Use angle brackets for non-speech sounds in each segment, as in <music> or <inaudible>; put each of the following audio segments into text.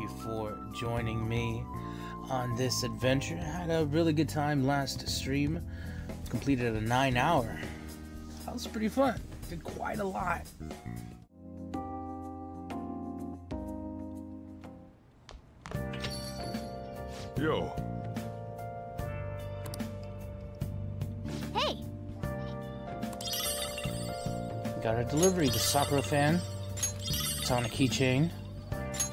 you for joining me on this adventure. I had a really good time last stream. Completed a nine hour. That was pretty fun. Did quite a lot. Yo, Hey, Got our delivery, the Sakura fan. It's on a keychain.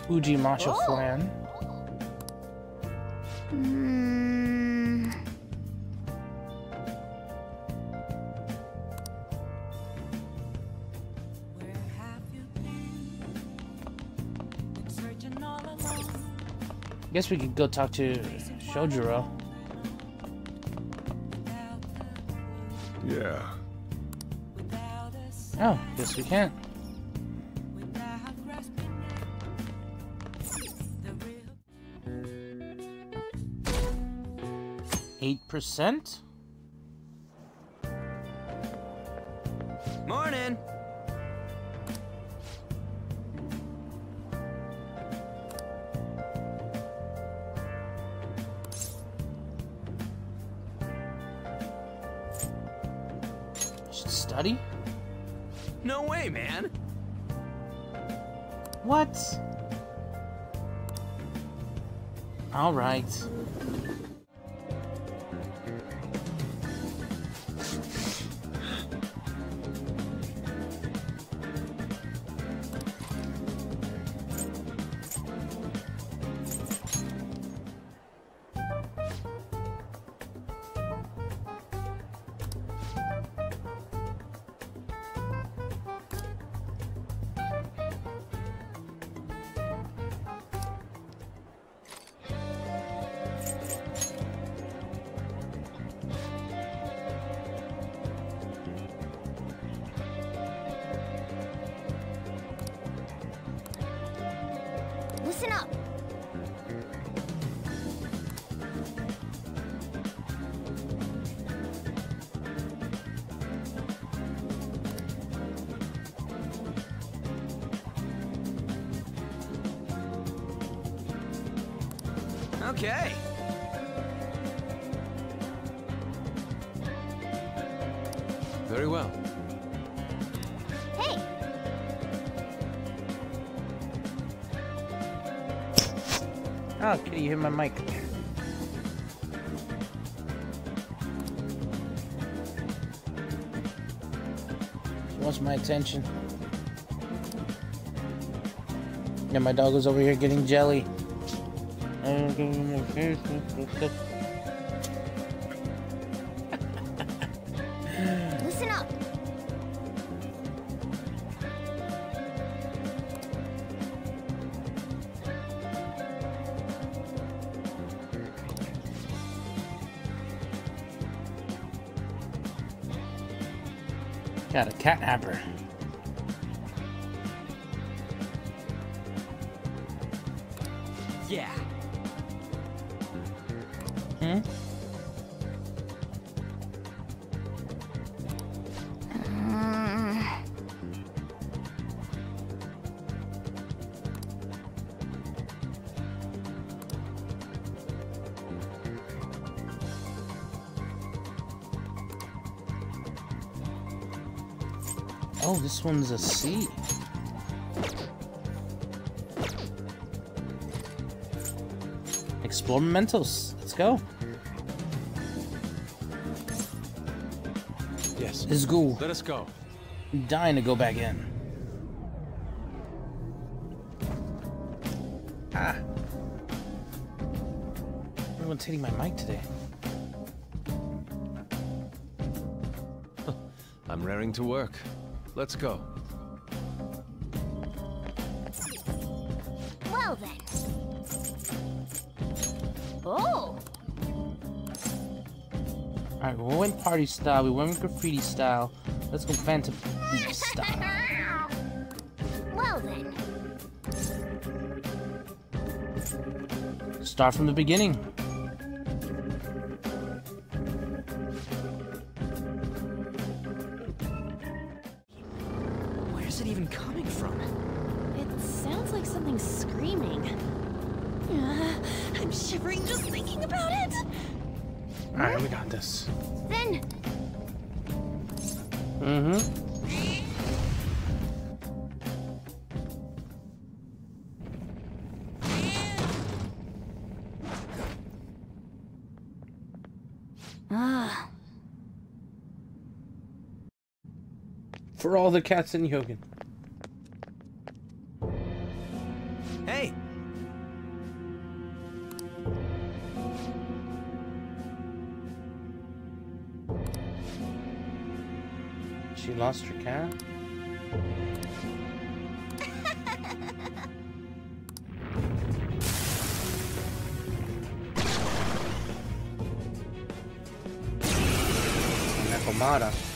Uji Macho Oh. Flan. mm, Where have you been? Been searching all along. Guess we could go talk to Sojiro. Yeah. Oh, guess we can't. 8%. Okay. Very well. Hey, ah, Oh, Kitty, you hit my mic. She wants my attention. Yeah, my dog was over here getting jelly. Listen up. Got a cat napper. One's a C. Explore mementos. Let's go. Yes. Let's go. Let us go. I'm dying to go back in. Ah. Everyone's hitting my mic today. <laughs> I'm raring to work. Let's go. well then. Oh, Alright, we went party style, we went graffiti style. Let's go Phantom Beach style. well then. Start from the beginning. Ah. For all the cats in Yogan. Hey. She lost her cat? Armada.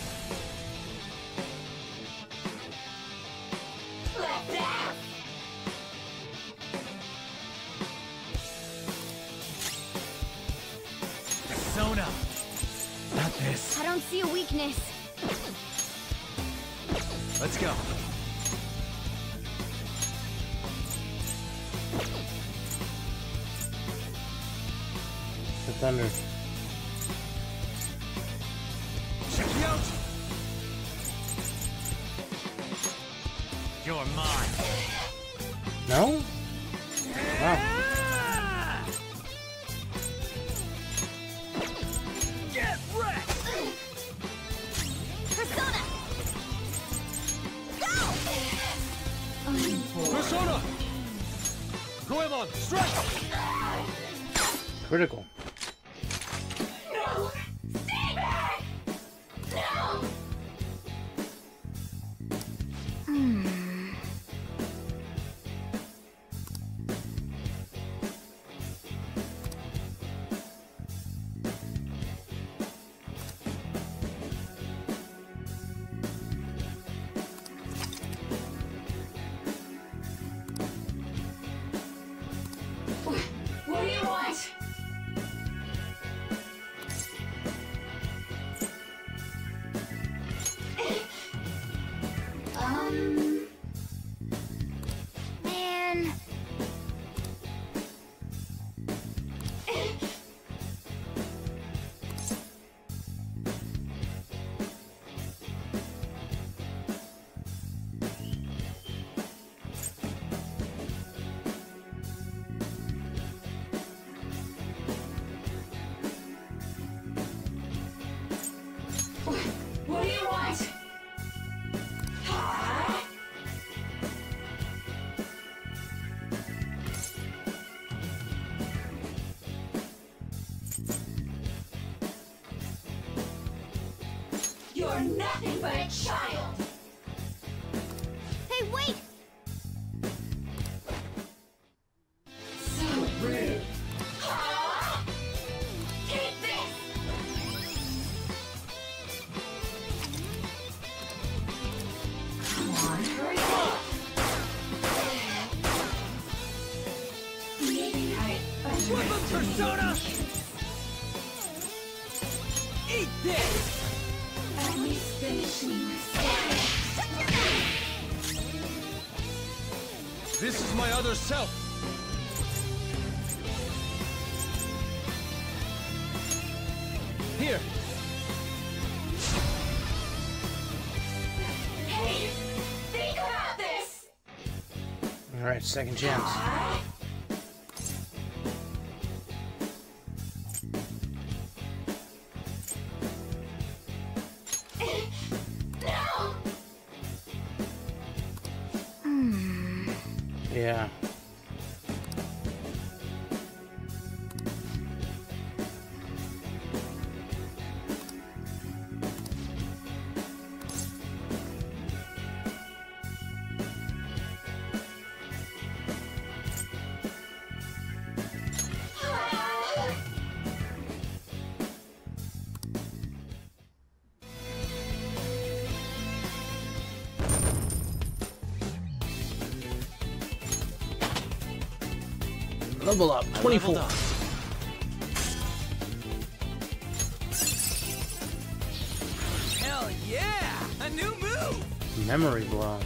yourself! Here. Hey, think about this. All right, second chance. level up. 24. Up. Hell yeah! A new move! Memory blow.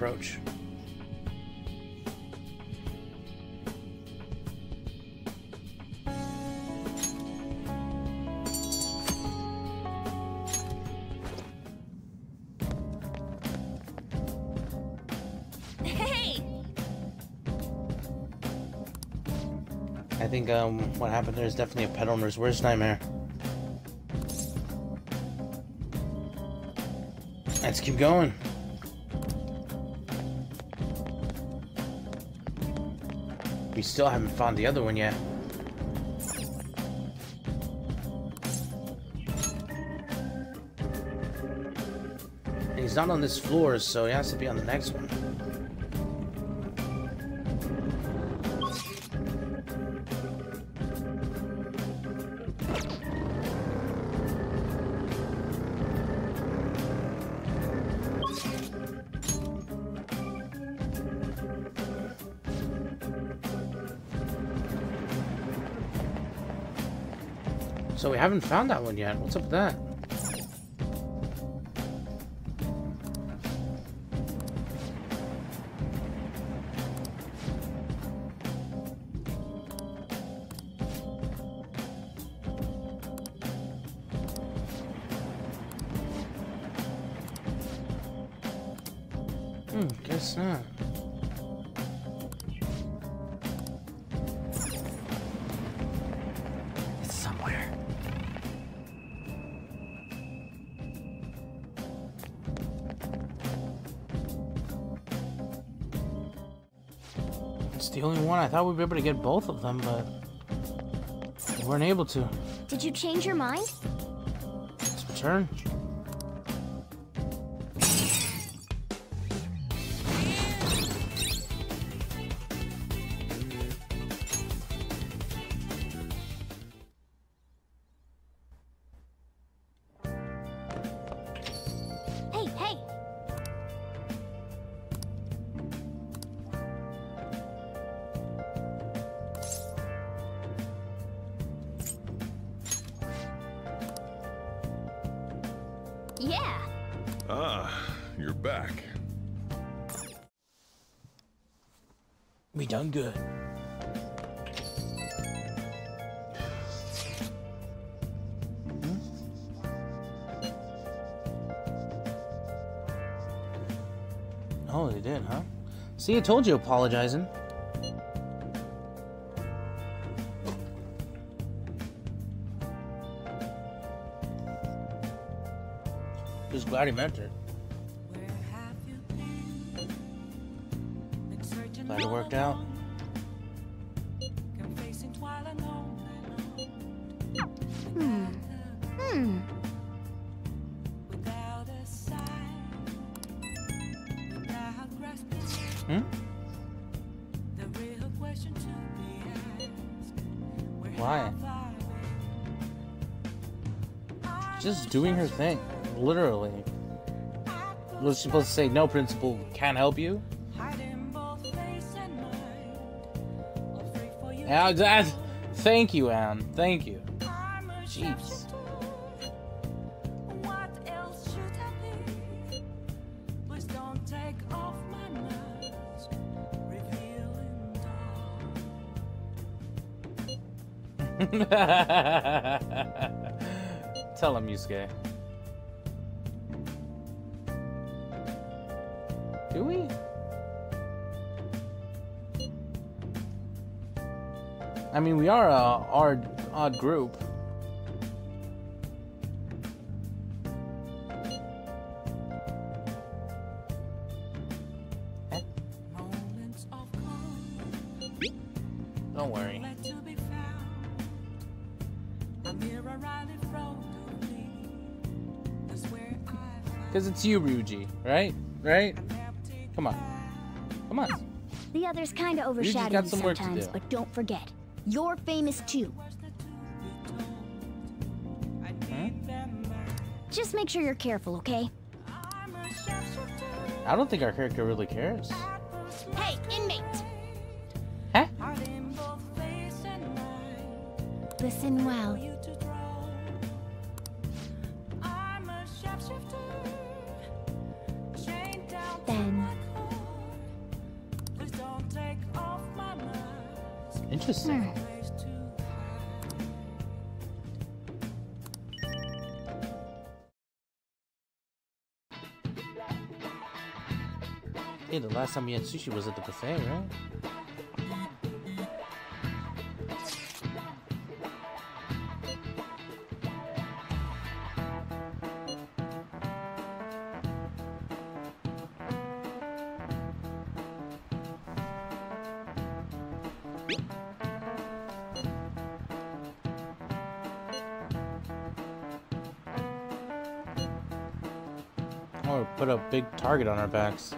Approach. Hey! I think um, what happened there is definitely a pet owner's worst nightmare. Let's keep going. We still haven't found the other one yet. He's not on this floor, so he has to be on the next one. Haven't found that one yet. What's up with that? Thought we'd be able to get both of them, but we weren't able to. Did you change your mind? Let's return. Done good. Hmm? Oh, they did, huh? See, I told you apologizing. Just glad he meant it. Where have you been? Been searching Glad it worked out. Doing her thing. Literally. Was she supposed to say, no, principal, can't help you? Yeah, that, thank you, Anne. Thank you. Jeez. What <laughs> Tell him, Yusuke. Do we? I mean, we are a odd, odd group. It's you, Ryuji, right? Right? Come on. Come on. The others kinda overshadow you some work to sometimes, do. but don't forget, you're famous too. words that to be told. I need them now. Just make sure you're careful, okay? I'm a sharpshooter I don't think our character really cares. Hey, inmate! Huh? Heart in both face and mind. Listen well. Interesting. Place to. Hey, the last time we had sushi was at the buffet, right? Oh, or put a big target on our backs.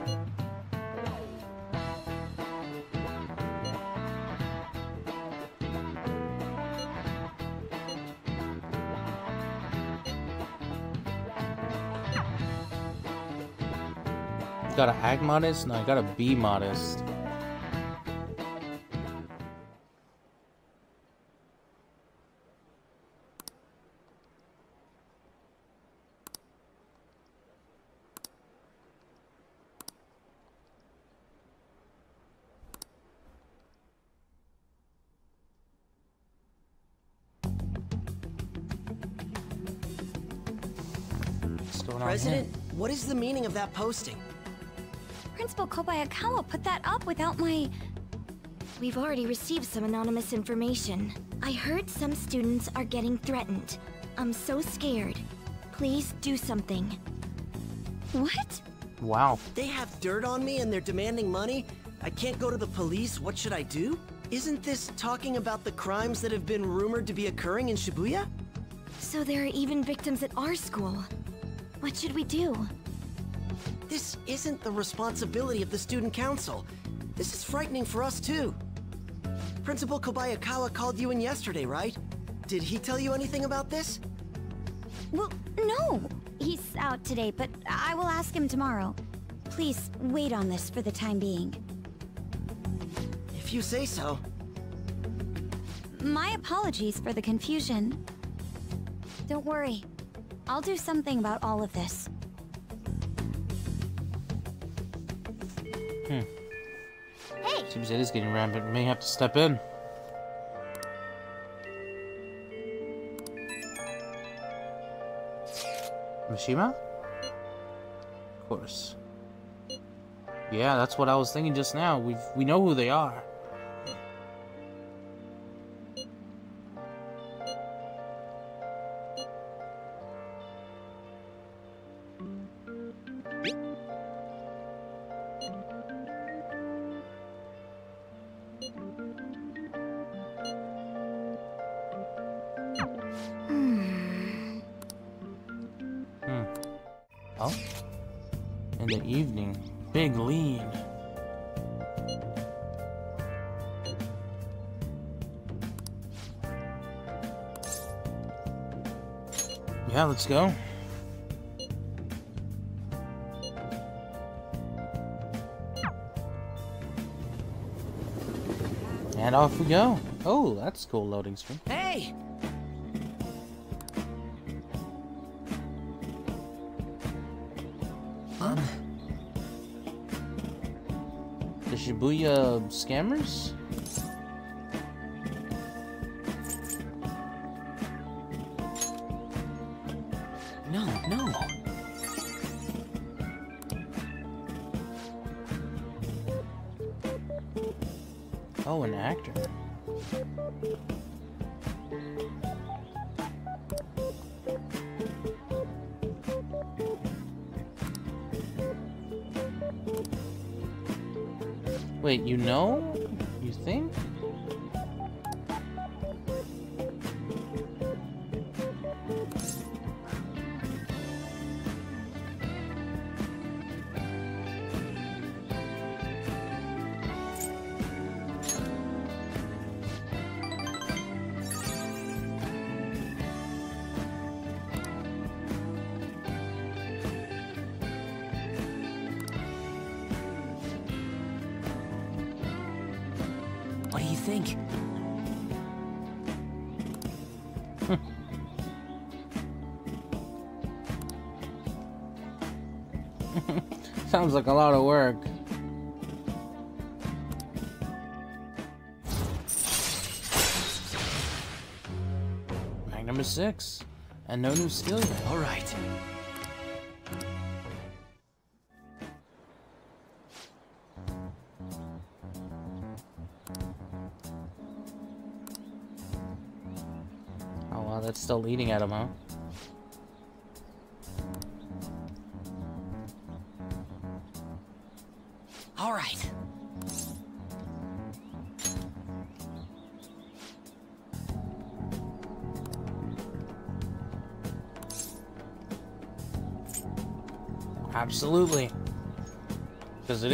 Gotta act modest? No, I gotta be modest. What's going on here? President, what is the meaning of that posting? Principal Kobayakawa put that up without my... We've already received some anonymous information. I heard some students are getting threatened. I'm so scared. Please do something. What? Wow. They have dirt on me and they're demanding money? I can't go to the police, what should I do? Isn't this talking about the crimes that have been rumored to be occurring in Shibuya? So there are even victims at our school. What should we do? This isn't the responsibility of the student council. This is frightening for us too. Principal Kobayakawa called you in yesterday, right? Did he tell you anything about this? Well, no. He's out today, but I will ask him tomorrow. Please wait on this for the time being. If you say so. My apologies for the confusion. Don't worry. I'll do something about all of this. Hmm. Hey! Seems it is getting rampant. We may have to step in. Mishima? Of course. Yeah, that's what I was thinking just now. We we know who they are. Let's go. And off we go. Oh, that's cool loading screen. Hey! Um, The Shibuya scammers? You know? Sounds like a lot of work. Rank number six. And no new skill yet. All right. Oh wow, that's still leading at him, huh?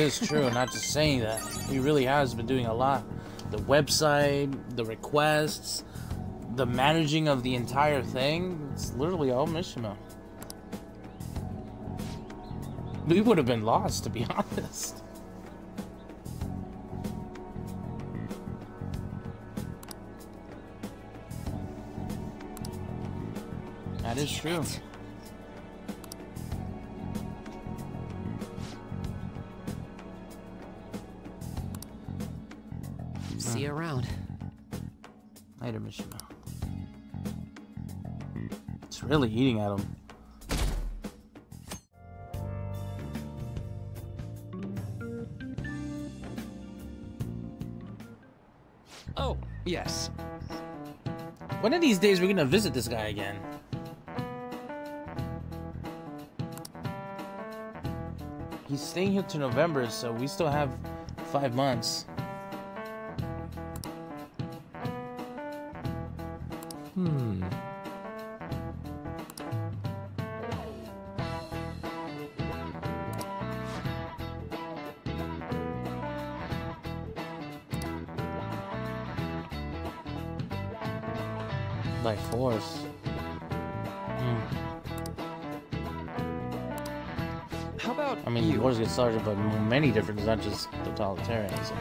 Is true, not just saying that. He really has been doing a lot. The website, the requests, the managing of the entire thing, it's literally all Mishima. We would have been lost, to be <laughs> honest. That is true. It's really eating at him. Oh, yes. One of these days, we're gonna visit this guy again. He's staying here to November, so we still have five months. By many different, not just totalitarianism.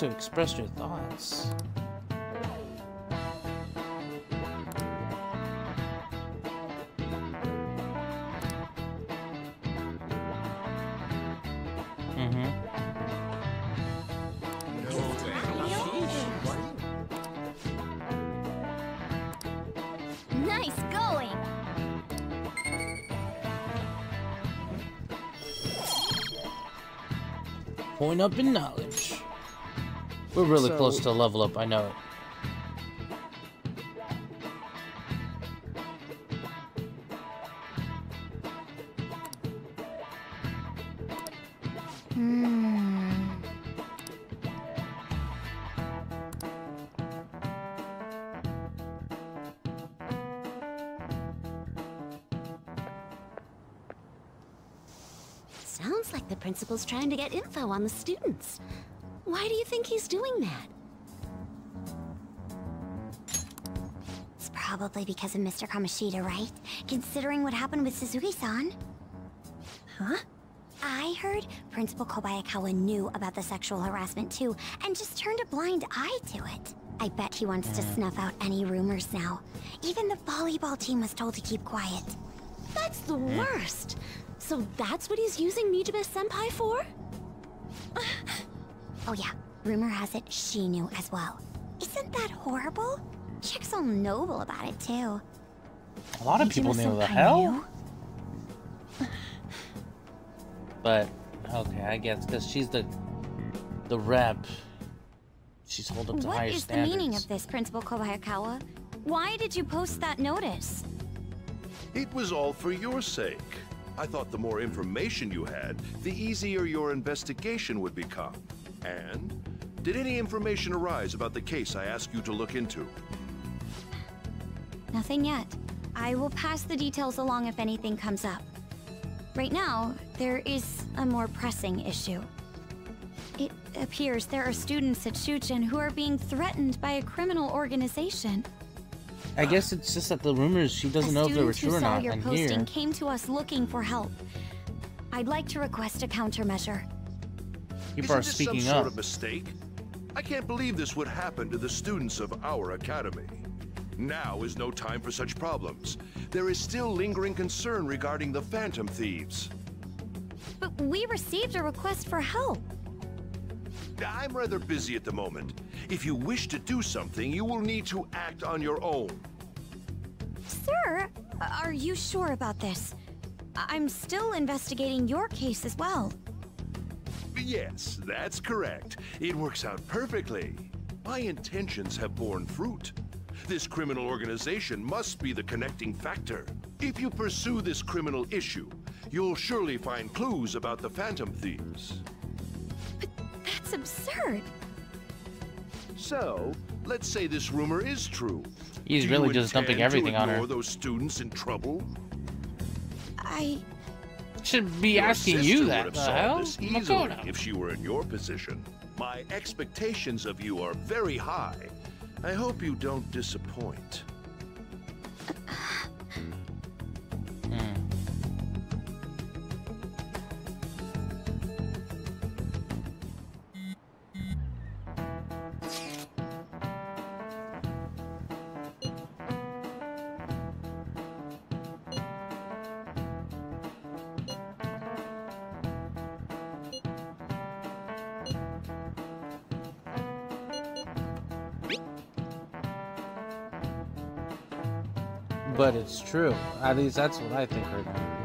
To express your thoughts. Mm-hmm. Nice going! Point up in knowledge. We're really So- close to level up, I know it. Hmm. Sounds like the principal's trying to get info on the students. Why do you think he's doing that? It's probably because of Mr. Kamoshida, right? Considering what happened with Suzui-san. Huh? I heard Principal Kobayakawa knew about the sexual harassment too, and just turned a blind eye to it. I bet he wants to snuff out any rumors now. Even the volleyball team was told to keep quiet. That's the worst. So that's what he's using Niijima Senpai for? <laughs> Oh yeah, rumor has it she knew as well. Isn't that horrible? Chick's all noble about it too. A lot of people knew the Niijima-senpai hell. knew? But okay, I guess because she's the the rep, she's hold up to What higher is standards. the meaning of this, Principal Kobayakawa? Why did you post that notice? It was all for your sake. I thought the more information you had, the easier your investigation would become. And did any information arise about the case I asked you to look into? Nothing yet. I will pass the details along if anything comes up. Right now, there is a more pressing issue. It appears there are students at Shujin who are being threatened by a criminal organization. I guess it's just that the rumors she doesn't a know if they were true or who saw not. your And posting here, came to us looking for help. I'd like to request a countermeasure. People are Isn't this speaking some up. sort of mistake? I can't believe this would happen to the students of our academy. Now is no time for such problems. There is still lingering concern regarding the Phantom Thieves. But we received a request for help. I'm rather busy at the moment. If you wish to do something, you will need to act on your own. Sir, are you sure about this? I'm still investigating your case as well. Yes, that's correct. It works out perfectly. My intentions have borne fruit. This criminal organization must be the connecting factor. If you pursue this criminal issue, you'll surely find clues about the Phantom Thieves. That's absurd. So, let's say this rumor is true. He's Do really just dumping everything on her. ignore those students in trouble? I. Should be Your asking you that. The hell? easily Makoto. if she were in your position. My expectations of you are very high. I hope you don't disappoint. But true. At least that's what I think right now.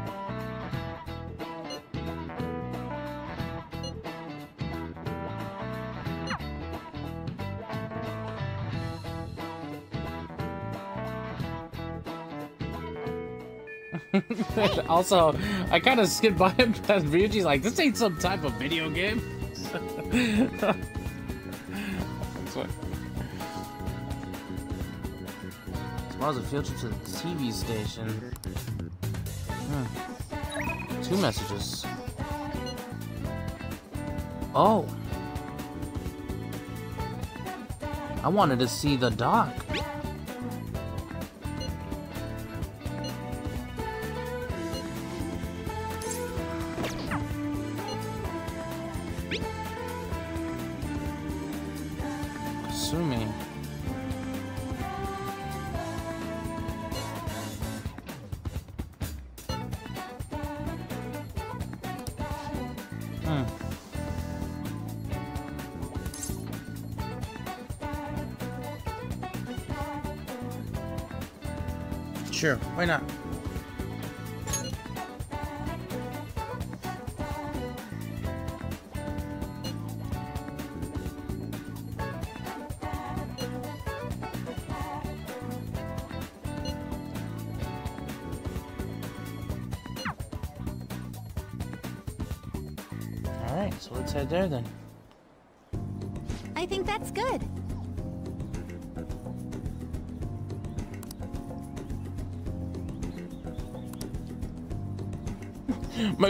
<laughs> also, I kind of skipped by him because Ryuji's like, this ain't some type of video game. <laughs> What- Tomorrow's a field trip to the TV station. Hmm. Two messages. Oh. I wanted to see the doc. Sure, why not?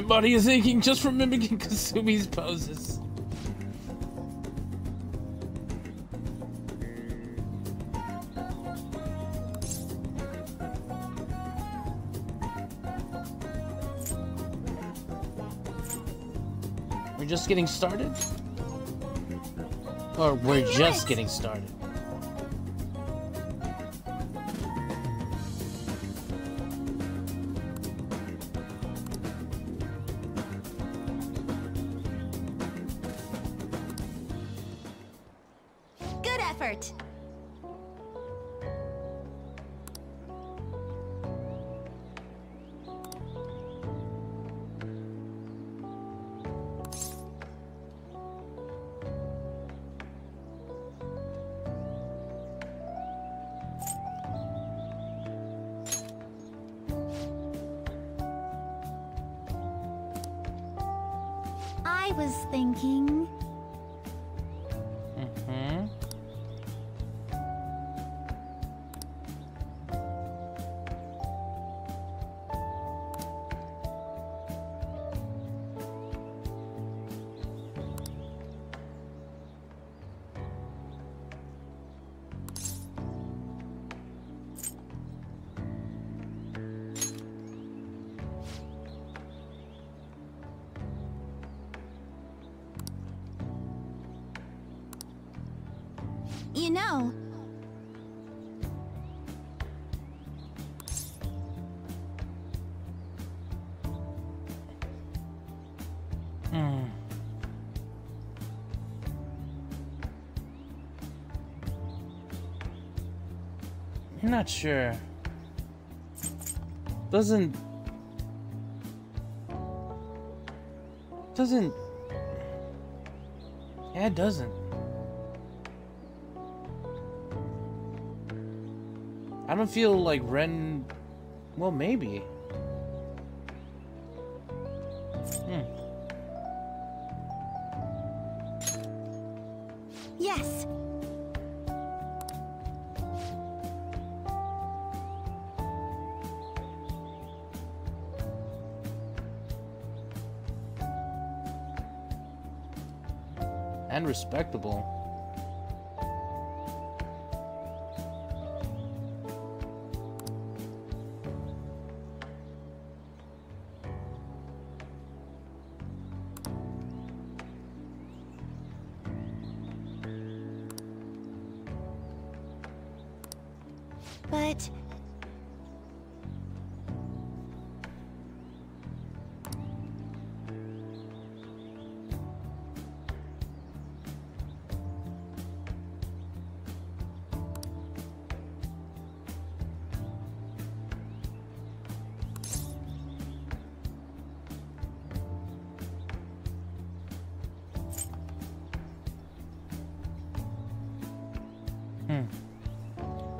body is aching just from mimicking <laughs> Kasumi's poses. We're just getting started? Or we're just getting started? You know, Hmm. I'm not sure. Doesn't doesn't Yeah, it doesn't. Don't feel like Ren well maybe. Hmm. Yes. and respectable.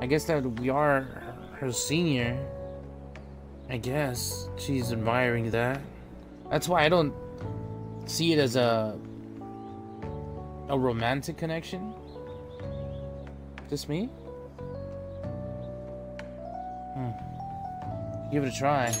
I guess that we are her senior. I guess she's admiring that. That's why I don't see it as a a romantic connection. Just me? Hmm. Give it a try.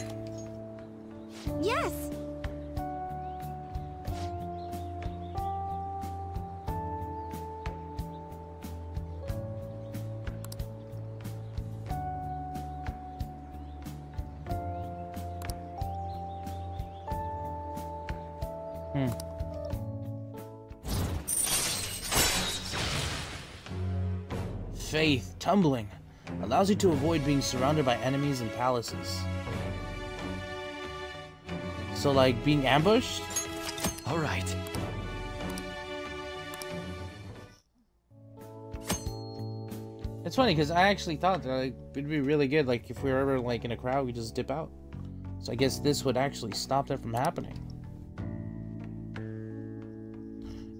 Hmm. Faith, tumbling, allows you to avoid being surrounded by enemies and palaces. So, like, being ambushed? All right. It's funny because I actually thought that like, it'd be really good, like, if we were ever, like, in a crowd, we just dip out. So I guess this would actually stop that from happening.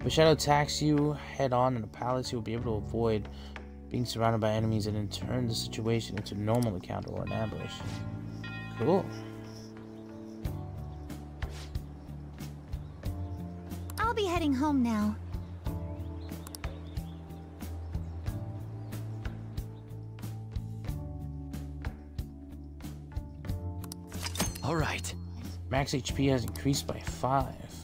If a shadow attacks you head on in a palace, you'll be able to avoid being surrounded by enemies and then turn the situation into a normal encounter or an ambush. Cool. I'll be heading home now. All right. Max HP has increased by 5.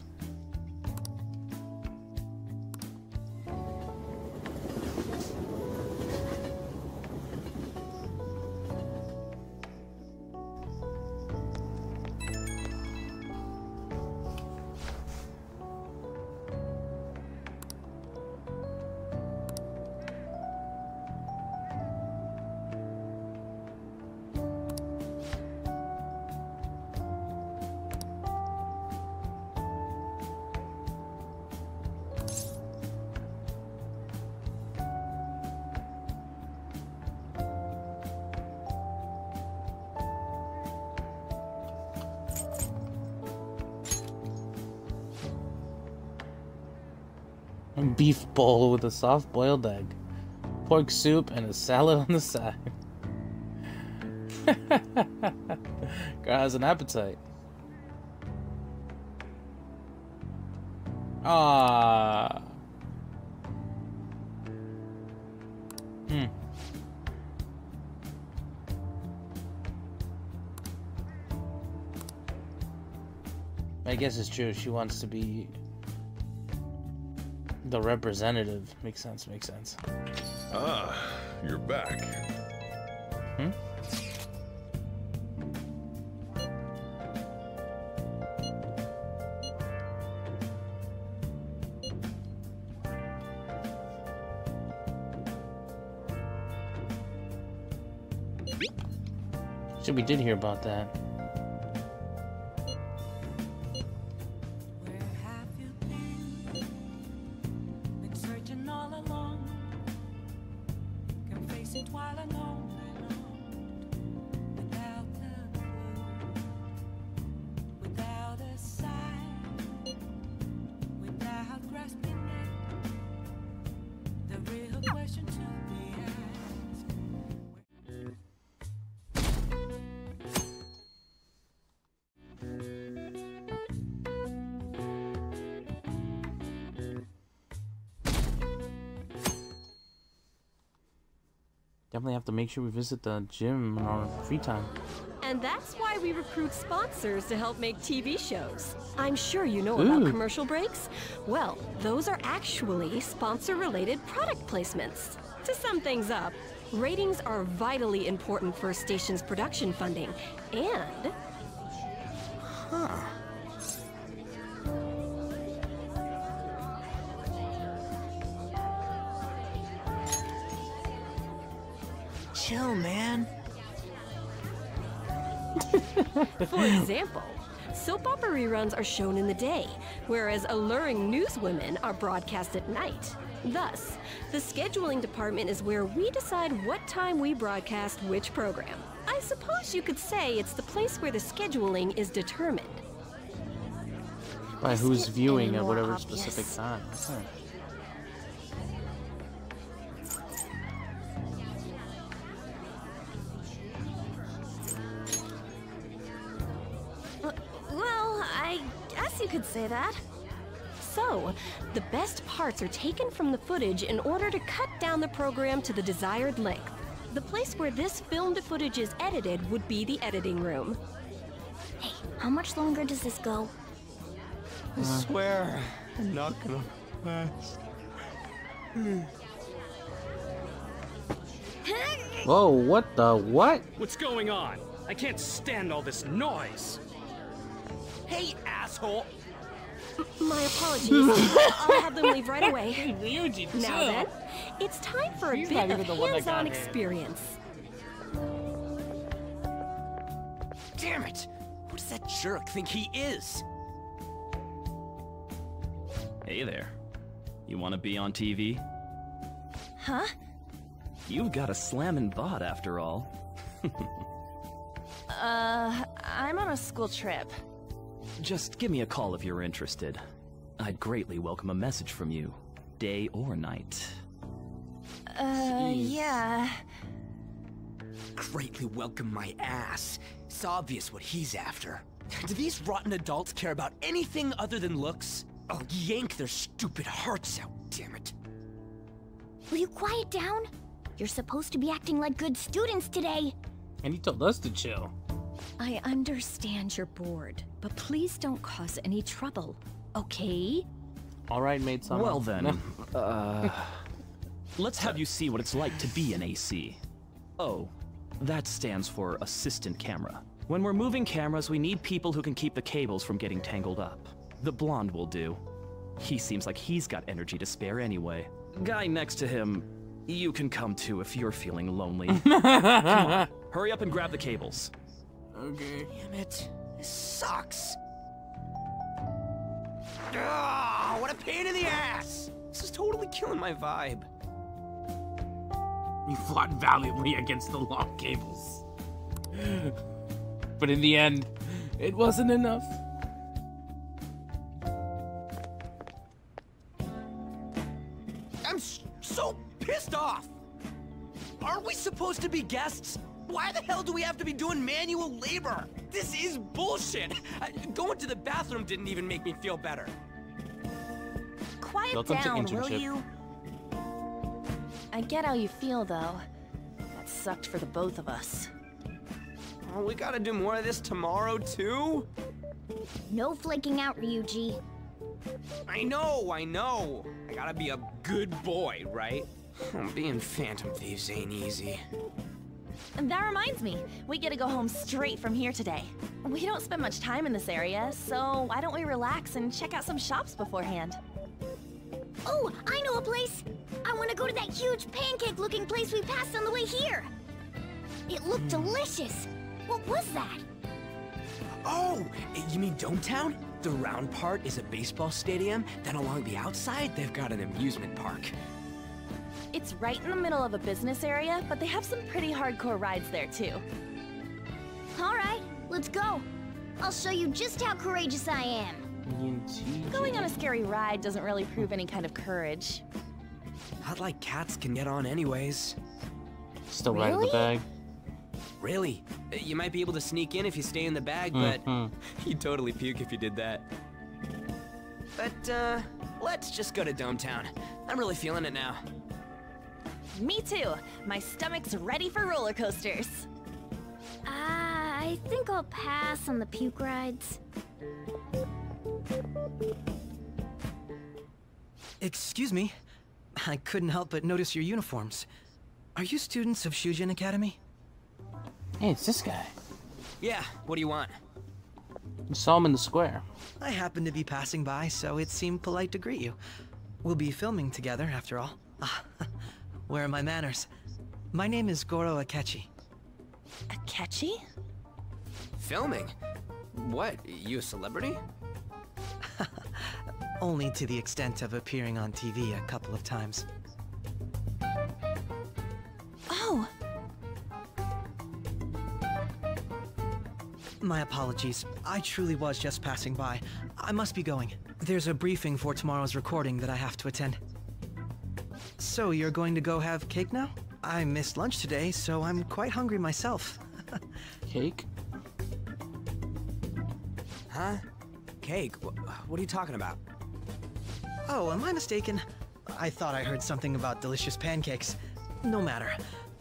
A soft boiled egg, pork soup, and a salad on the side. <laughs> Girl has an appetite. Ah. Hmm. I guess it's true. She wants to be the representative. Makes sense. Makes sense. Ah, you're back. Hmm? So we did hear about that. All along. Can face it while alone Definitely have to make sure we visit the gym in our free time. And that's why we recruit sponsors to help make TV shows. I'm sure you know about commercial breaks. Well, those are actually sponsor related product placements. To sum things up, ratings are vitally important for a station's production funding. And. For example, soap opera reruns are shown in the day, whereas alluring newswomen are broadcast at night. Thus, the scheduling department is where we decide what time we broadcast which program. I suppose you could say it's the place where the scheduling is determined. By who's viewing at whatever specific time. Huh. Say that. So, the best parts are taken from the footage in order to cut down the program to the desired length. The place where this filmed footage is edited would be the editing room. Hey, how much longer does this go? I swear, I'm not gonna last. Hmm. Whoa, what the what? What's going on? I can't stand all this noise. Hey, asshole! My apologies. <laughs> I'll have them leave right away. Now then, it's time for a bit of the one hands-on experience. Damn it! Who does that jerk think he is? Hey there. You want to be on TV? Huh? You've got a slammin' bot after all. <laughs> Uh, I'm on a school trip. Just give me a call if you're interested. I'd greatly welcome a message from you, day or night. Uh, yeah. Greatly welcome my ass. It's obvious what he's after. Do these rotten adults care about anything other than looks? I'll yank their stupid hearts out, damn it. Will you quiet down? You're supposed to be acting like good students today. And he told us to chill. I understand you're bored, but please don't cause any trouble, okay? All right, mate. Sama. Well then, uh, <laughs> let's have you see what it's like to be an AC. Oh, that stands for assistant camera. When we're moving cameras, we need people who can keep the cables from getting tangled up. The blonde will do. He seems like he's got energy to spare anyway. Guy next to him, you can come too if you're feeling lonely. <laughs> come on, hurry up and grab the cables. Okay. Damn it. This sucks. Ah, what a pain in the ass! This is totally killing my vibe. You fought valiantly against the long cables. but in the end, it wasn't enough. I'm so pissed off! Aren't we supposed to be guests? Why the hell do we have to be doing manual labor? This is bullshit. Going to the bathroom didn't even make me feel better. Quiet Welcome down, will you? I get how you feel, though. That sucked for the both of us. Oh, we gotta do more of this tomorrow, too? No flaking out, Ryuji. I know, I know. I gotta be a good boy, right? <sighs> Being Phantom Thieves ain't easy. And that reminds me, we get to go home straight from here today. We don't spend much time in this area, so why don't we relax and check out some shops beforehand? Oh, I know a place! I want to go to that huge pancake-looking place we passed on the way here! It looked delicious! What was that? Oh, you mean Dometown? The round part is a baseball stadium, then along the outside, they've got an amusement park. It's right in the middle of a business area, but they have some pretty hardcore rides there too. Alright, let's go. I'll show you just how courageous I am. Going on a scary ride doesn't really prove any kind of courage. Not like cats can get on anyways. Still right in the bag. Really? Uh, You might be able to sneak in if you stay in the bag, but Mhm. <laughs> you'd totally puke if you did that. But, uh, let's just go to Dometown. I'm really feeling it now. Me too. My stomach's ready for roller coasters. Ah, I think I'll pass on the puke rides. Excuse me. I couldn't help but notice your uniforms. Are you students of Shujin Academy? Hey, it's this guy. Yeah, what do you want? I saw him in the square. I happened to be passing by, so it seemed polite to greet you. We'll be filming together, after all. <laughs> Where are my manners? My name is Goro Akechi. Akechi? Filming? What? You a celebrity? <laughs> Only to the extent of appearing on TV a couple of times. Oh, My apologies. I truly was just passing by. I must be going. There's a briefing for tomorrow's recording that I have to attend. So, you're going to go have cake now? I missed lunch today, so I'm quite hungry myself. <laughs> Cake? Huh? Cake? What are you talking about? Oh, am I mistaken? I thought I heard something about delicious pancakes. No matter.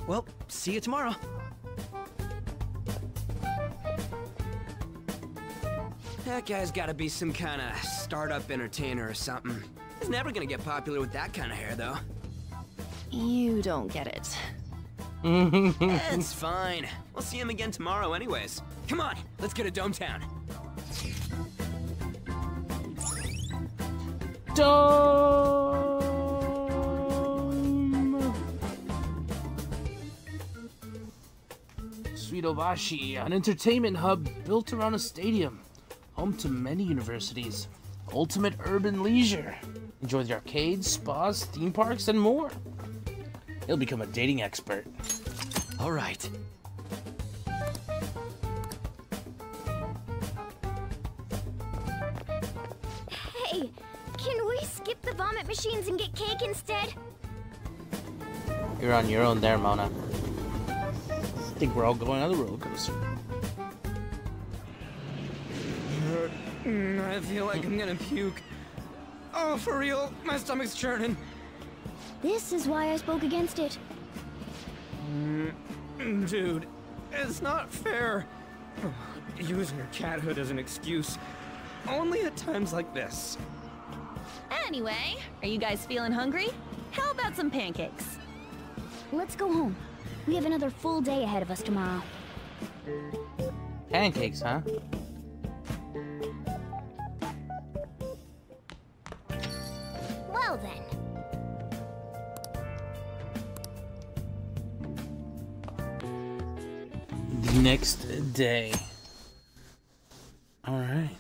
Well, see you tomorrow. That guy's gotta be some kind of startup entertainer or something. He's never gonna get popular with that kind of hair, though. You don't get it. it's <laughs> fine. We'll see him again tomorrow, anyways. Come on, let's go to Dometown. Dome! Suidobashi, an entertainment hub built around a stadium, home to many universities. Ultimate urban leisure. Enjoy the arcades, spas, theme parks, and more. He'll become a dating expert. All right. Hey, can we skip the vomit machines and get cake instead? You're on your own there, Mona. I think we're all going on the roller coaster. Mm, I feel like I'm gonna puke. Oh, for real? My stomach's churning. This is why I spoke against it. Mm, Dude, it's not fair. <sighs> Using your cathood as an excuse. Only at times like this. Anyway, are you guys feeling hungry? How about some pancakes? Let's go home. We have another full day ahead of us tomorrow. Pancakes, huh? Well then. Next day. Alright.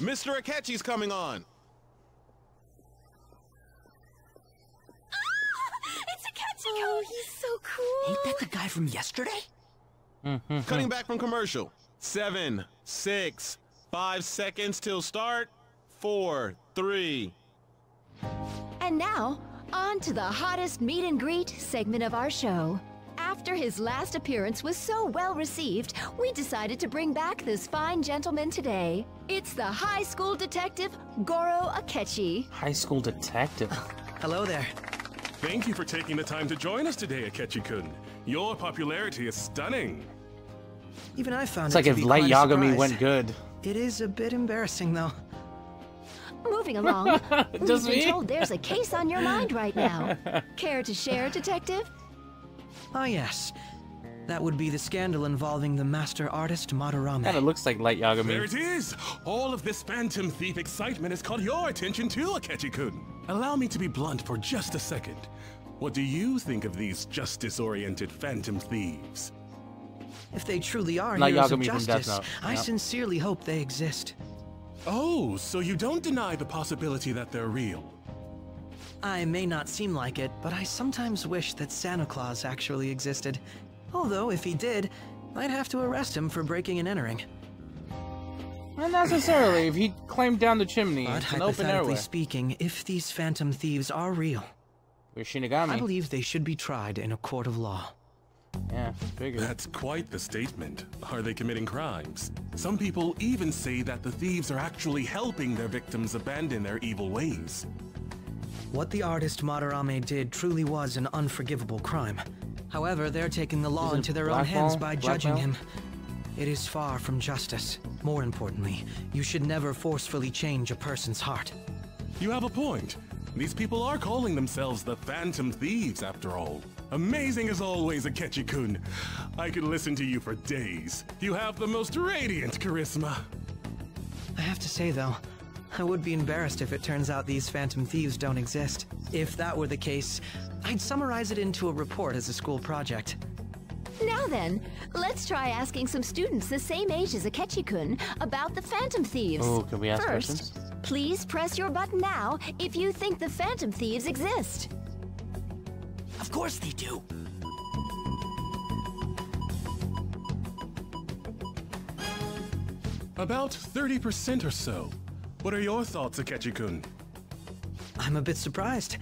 Mr. Akechi's coming on. Ah, it's a Katsuko! Oh, he's so cool! Ain't that the guy from yesterday? Mm-hmm. Cutting back from commercial. Seven, six, five seconds till start. Four, three. And now, On to the hottest meet and greet segment of our show. After his last appearance was so well received, we decided to bring back this fine gentleman today. It's the high school detective, Goro Akechi. High school detective. <laughs> Hello there. Thank you for taking the time to join us today, Akechi-kun. Your popularity is stunning. Even I found It's it like to if be Light quite a Yagami went good. It is a bit embarrassing, though. Moving along, <laughs> we've been me? told there's a case on your mind right now. <laughs> Care to share, detective? Ah, yes. That would be the scandal involving the master artist Madarame. Kind of looks like Light Yagami. There it is! All of this Phantom Thief excitement has caught your attention too, Akechi-kun. Allow me to be blunt for just a second. What do you think of these justice-oriented Phantom Thieves? If they truly are Not heroes of Yagami from Death justice, Note. I sincerely hope they exist. Oh, so you don't deny the possibility that they're real? I may not seem like it, but I sometimes wish that Santa Claus actually existed. Although, if he did, I'd have to arrest him for breaking and entering. Not necessarily. If he climbed down the chimney, But it's an open hypothetically airway. speaking, if these phantom thieves are real, We're Shinigami. I believe they should be tried in a court of law. Yeah, figure. That's quite the statement. Are they committing crimes? Some people even say that the thieves are actually helping their victims abandon their evil ways. What the artist Madarame did truly was an unforgivable crime. However, they're taking the law into their own hands blackball? by judging Blackmail? him. It is far from justice. More importantly, you should never forcefully change a person's heart. You have a point. These people are calling themselves the Phantom Thieves, after all. Amazing as always, Akechi-kun. I could listen to you for days. You have the most radiant charisma. I have to say, though, I would be embarrassed if it turns out these phantom thieves don't exist. If that were the case, I'd summarize it into a report as a school project. Now then, let's try asking some students the same age as Akechi-kun about the Phantom Thieves. Oh, can we ask First, questions? please press your button now if you think the Phantom Thieves exist. Of course they do. About 30% or so. What are your thoughts, Akechi-kun? I'm a bit surprised.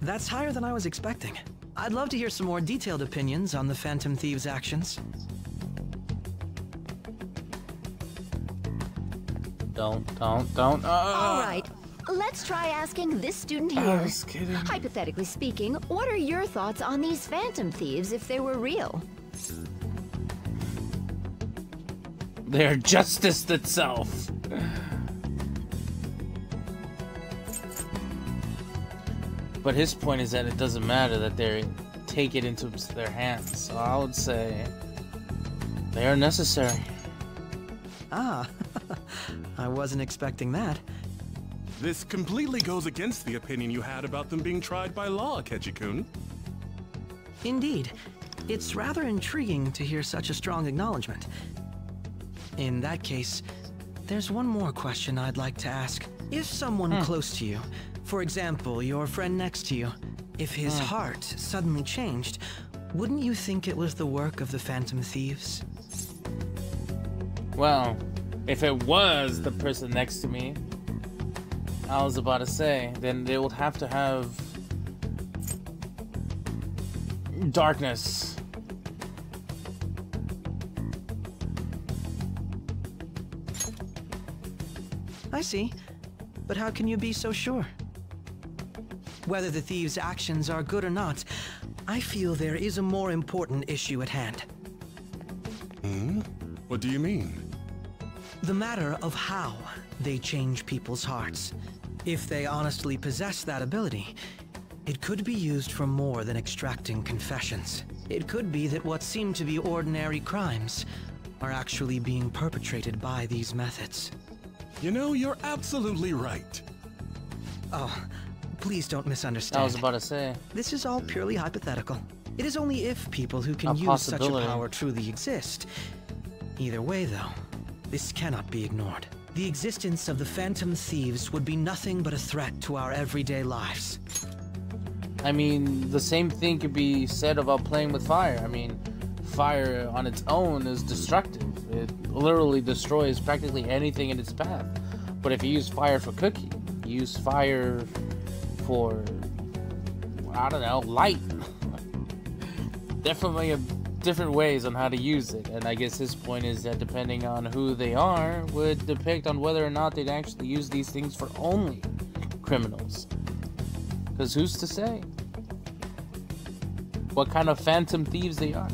That's higher than I was expecting. I'd love to hear some more detailed opinions on the Phantom Thieves' actions. Don't, don't, don't. Uh, All right, let's try asking this student here. I was kidding. Hypothetically speaking, what are your thoughts on these Phantom Thieves if they were real? They're justice itself. But his point is that it doesn't matter that they take it into their hands. So I would say they are necessary. Ah, <laughs> I wasn't expecting that. This completely goes against the opinion you had about them being tried by law, Akechi-kun. Indeed. It's rather intriguing to hear such a strong acknowledgement. In that case, there's one more question I'd like to ask. If someone Hmm. close to you, for example, your friend next to you, if his Hmm. heart suddenly changed, wouldn't you think it was the work of the Phantom Thieves? Well, if it was the person next to me, I was about to say, then they would have to have darkness. I see. But how can you be so sure? Whether the thieves' actions are good or not, I feel there is a more important issue at hand. Hmm? What do you mean? The matter of how they change people's hearts. If they honestly possess that ability, it could be used for more than extracting confessions. It could be that what seem to be ordinary crimes are actually being perpetrated by these methods. You know, you're absolutely right. Oh, please don't misunderstand. I was about to say. This is all purely hypothetical. It is only if people who can A use such a power truly exist. Either way, though, this cannot be ignored. The existence of the Phantom Thieves would be nothing but a threat to our everyday lives. I mean, the same thing could be said about playing with fire. I mean, fire on its own is destructive. It literally destroys practically anything in its path. But if you use fire for cooking, you use fire for I don't know, light. Definitely a different ways on how to use it, and I guess his point is that depending on who they are would depict on whether or not they'd actually use these things for only criminals. Because who's to say what kind of phantom thieves they are?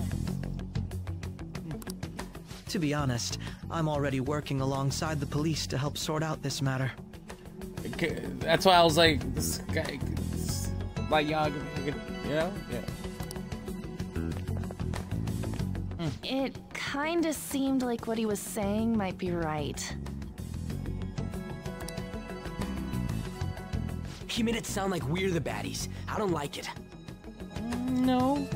To be honest, I'm already working alongside the police to help sort out this matter. Okay, That's why I was like, this guy, this, like, y'all, you know? Yeah. It kinda seemed like what he was saying might be right. He made it sound like we're the baddies. I don't like it. Mm, no.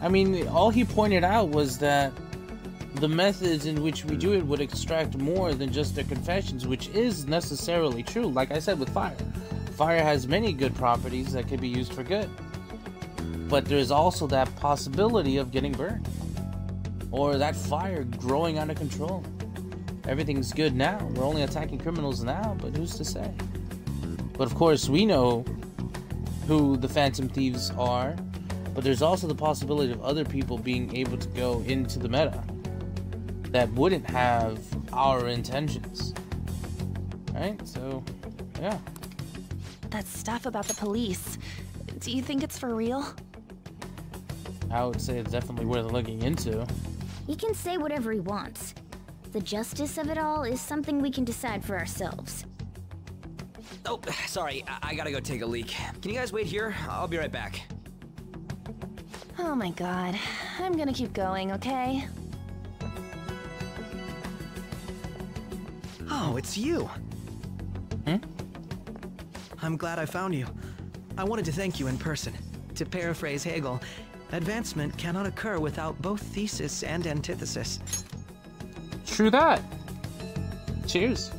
I mean, all he pointed out was that the methods in which we do it would extract more than just their confessions, which is necessarily true. Like I said with fire, fire has many good properties that could be used for good. But there's also that possibility of getting burned, or that fire growing out of control. Everything's good now. We're only attacking criminals now, but who's to say? But of course, we know who the Phantom Thieves are, but there's also the possibility of other people being able to go into the meta that wouldn't have our intentions. Right? So, yeah. That stuff about the police. Do you think it's for real? I would say it's definitely worth looking into. He can say whatever he wants. The justice of it all is something we can decide for ourselves. Oh, <sighs> sorry. I, I gotta go take a leak. Can you guys wait here? I'll be right back. Oh my god. I'm gonna keep going, okay? Oh, it's you. Hmm? I'm glad I found you. I wanted to thank you in person. To paraphrase Hegel, advancement cannot occur without both thesis and antithesis. True that. Cheers.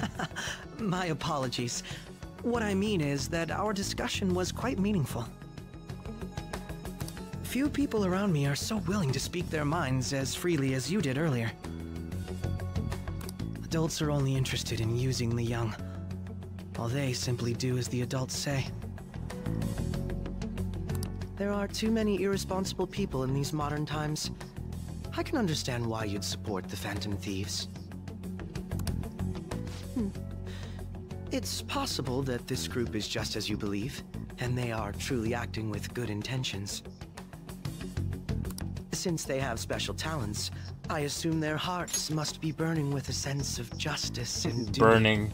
<laughs> My apologies. What I mean is that our discussion was quite meaningful. Few people around me are so willing to speak their minds as freely as you did earlier. Adults are only interested in using the young, while they simply do as the adults say. There are too many irresponsible people in these modern times. I can understand why you'd support the Phantom Thieves. Hmm. It's possible that this group is just as you believe, and they are truly acting with good intentions. Since they have special talents, I assume their hearts must be burning with a sense of justice and duty. Burning.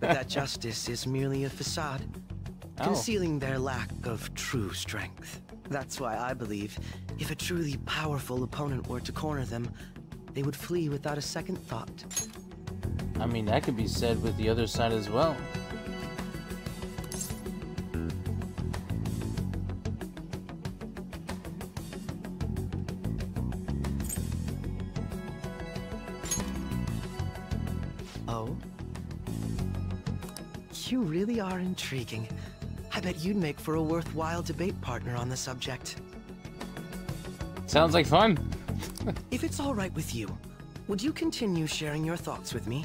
But that justice is merely a facade, <laughs> Oh. concealing their lack of true strength. That's why I believe if a truly powerful opponent were to corner them, they would flee without a second thought. I mean, that could be said with the other side as well. Intriguing. I bet you'd make for a worthwhile debate partner on the subject. Sounds like fun. <laughs> if it's all right with you, would you continue sharing your thoughts with me?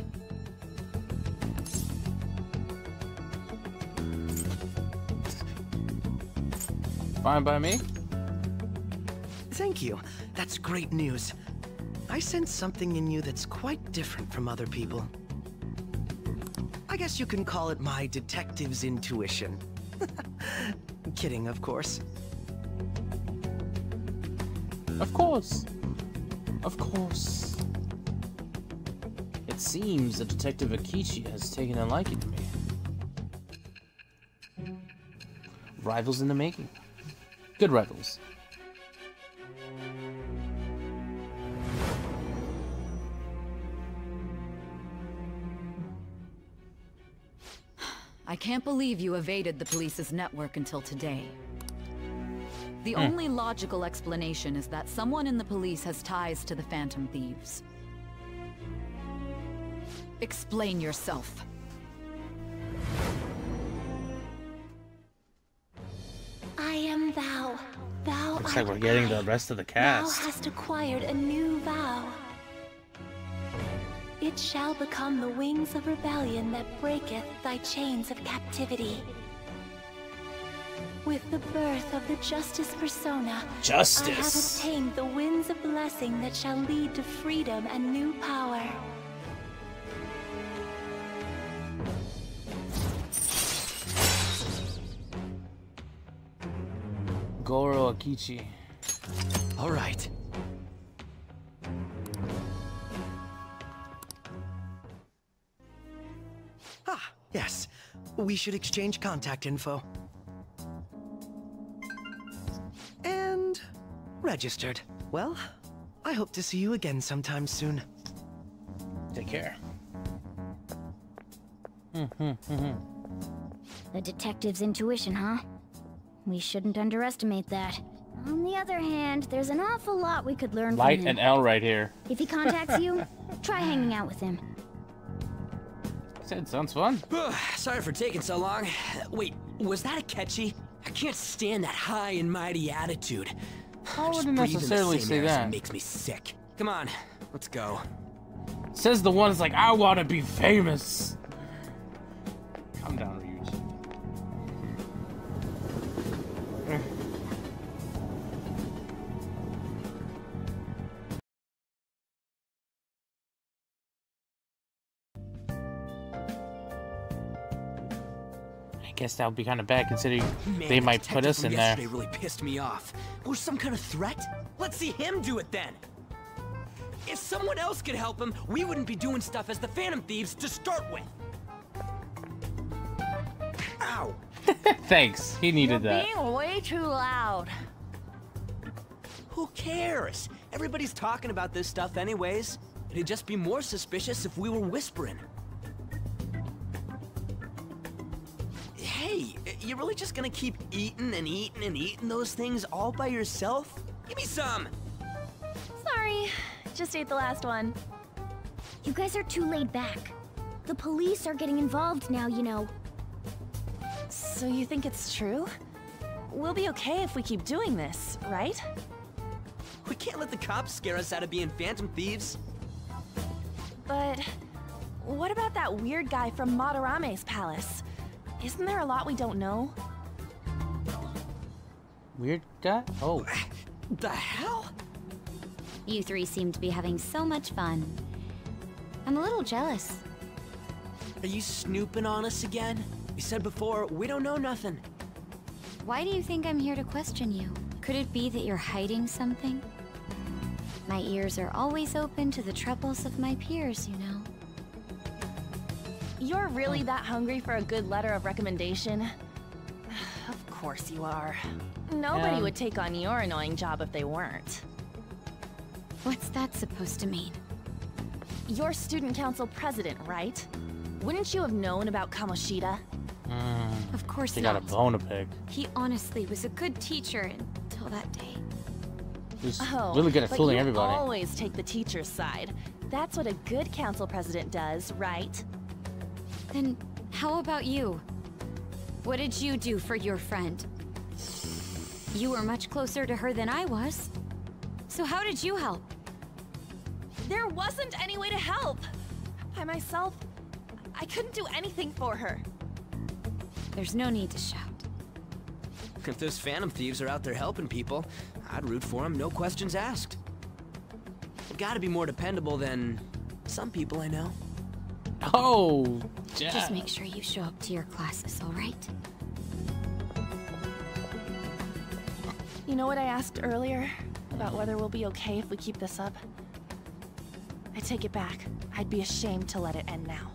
Fine by me. Thank you. That's great news. I sense something in you that's quite different from other people. I guess you can call it my detective's intuition. <laughs> Kidding, of course. Of course. Of course. It seems that Detective Akechi has taken a liking to me. Rivals in the making. Good rivals. Can't believe you evaded the police's network until today. The Hmm. only logical explanation is that someone in the police has ties to the Phantom Thieves. Explain yourself. I am thou. Thou Looks art like we're getting the rest of the cast. Thou hast acquired a new vow. It shall become the wings of rebellion that breaketh thy chains of captivity. With the birth of the Justice persona, Justice. I have Justice. obtained the winds of blessing that shall lead to freedom and new power. Goro Akechi. All right. Yes. We should exchange contact info. And registered. Well, I hope to see you again sometime soon. Take care. Mhm. <laughs> The detective's intuition, huh? We shouldn't underestimate that. On the other hand, there's an awful lot we could learn Light from him. and L right here. If he contacts you, <laughs> try hanging out with him. Said sounds fun. <sighs> Sorry for taking so long. Wait, was that Akechi? I can't stand that high and mighty attitude. I wouldn't necessarily say air as him that. Makes me sick. Come on, let's go. Says the one that's like, I want to be famous. Guess that would be kind of bad considering Man, they might put us in there. yesterday really pissed me off. Was some kind of threat? Let's see him do it then. If someone else could help him, we wouldn't be doing stuff as the Phantom Thieves to start with. Ow! <laughs> Thanks. He needed that. Being way too loud. Who cares? Everybody's talking about this stuff anyways. It'd just be more suspicious if we were whispering. You really just gonna keep eating and eating and eating those things all by yourself? Give me some! Sorry, just ate the last one. You guys are too laid back. The police are getting involved now, you know. So you think it's true? We'll be okay if we keep doing this, right? We can't let the cops scare us out of being phantom thieves. But what about that weird guy from Madarame's palace? Isn't there a lot we don't know? Weird guy? Oh. The hell? You three seem to be having so much fun. I'm a little jealous. Are you snooping on us again? You said before, we don't know nothing. Why do you think I'm here to question you? Could it be that you're hiding something? My ears are always open to the troubles of my peers, you know. You're really that hungry for a good letter of recommendation? <sighs> of course you are. Nobody Um. would take on your annoying job if they weren't. What's that supposed to mean? You're student council president, right? Wouldn't you have known about Kamoshida? Mm, Of course they got a bone to pick. He honestly was a good teacher until that day. He's Oh, really good at fooling you everybody. always take the teacher's side. That's what a good council president does, right? Then how about you? What did you do for your friend? You were much closer to her than I was. So how did you help? There wasn't any way to help. By myself, I couldn't do anything for her. There's no need to shout. If those phantom thieves are out there helping people, I'd root for them, no questions asked. Gotta be more dependable than some people I know. Oh, Just make sure you show up to your classes, all right? You know what I asked earlier? About whether we'll be okay if we keep this up? I take it back. I'd be ashamed to let it end now.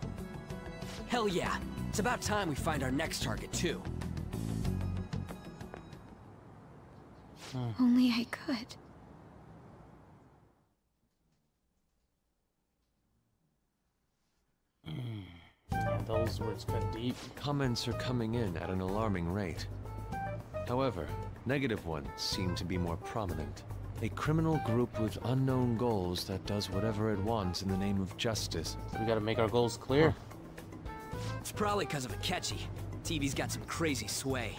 Hell yeah. It's about time we find our next target, too. Only I could. Yeah, those words cut deep. Comments are coming in at an alarming rate. However, negative ones seem to be more prominent. A criminal group with unknown goals that does whatever it wants in the name of justice. We gotta make our goals clear. It's probably because of Akechi. TV's got some crazy sway.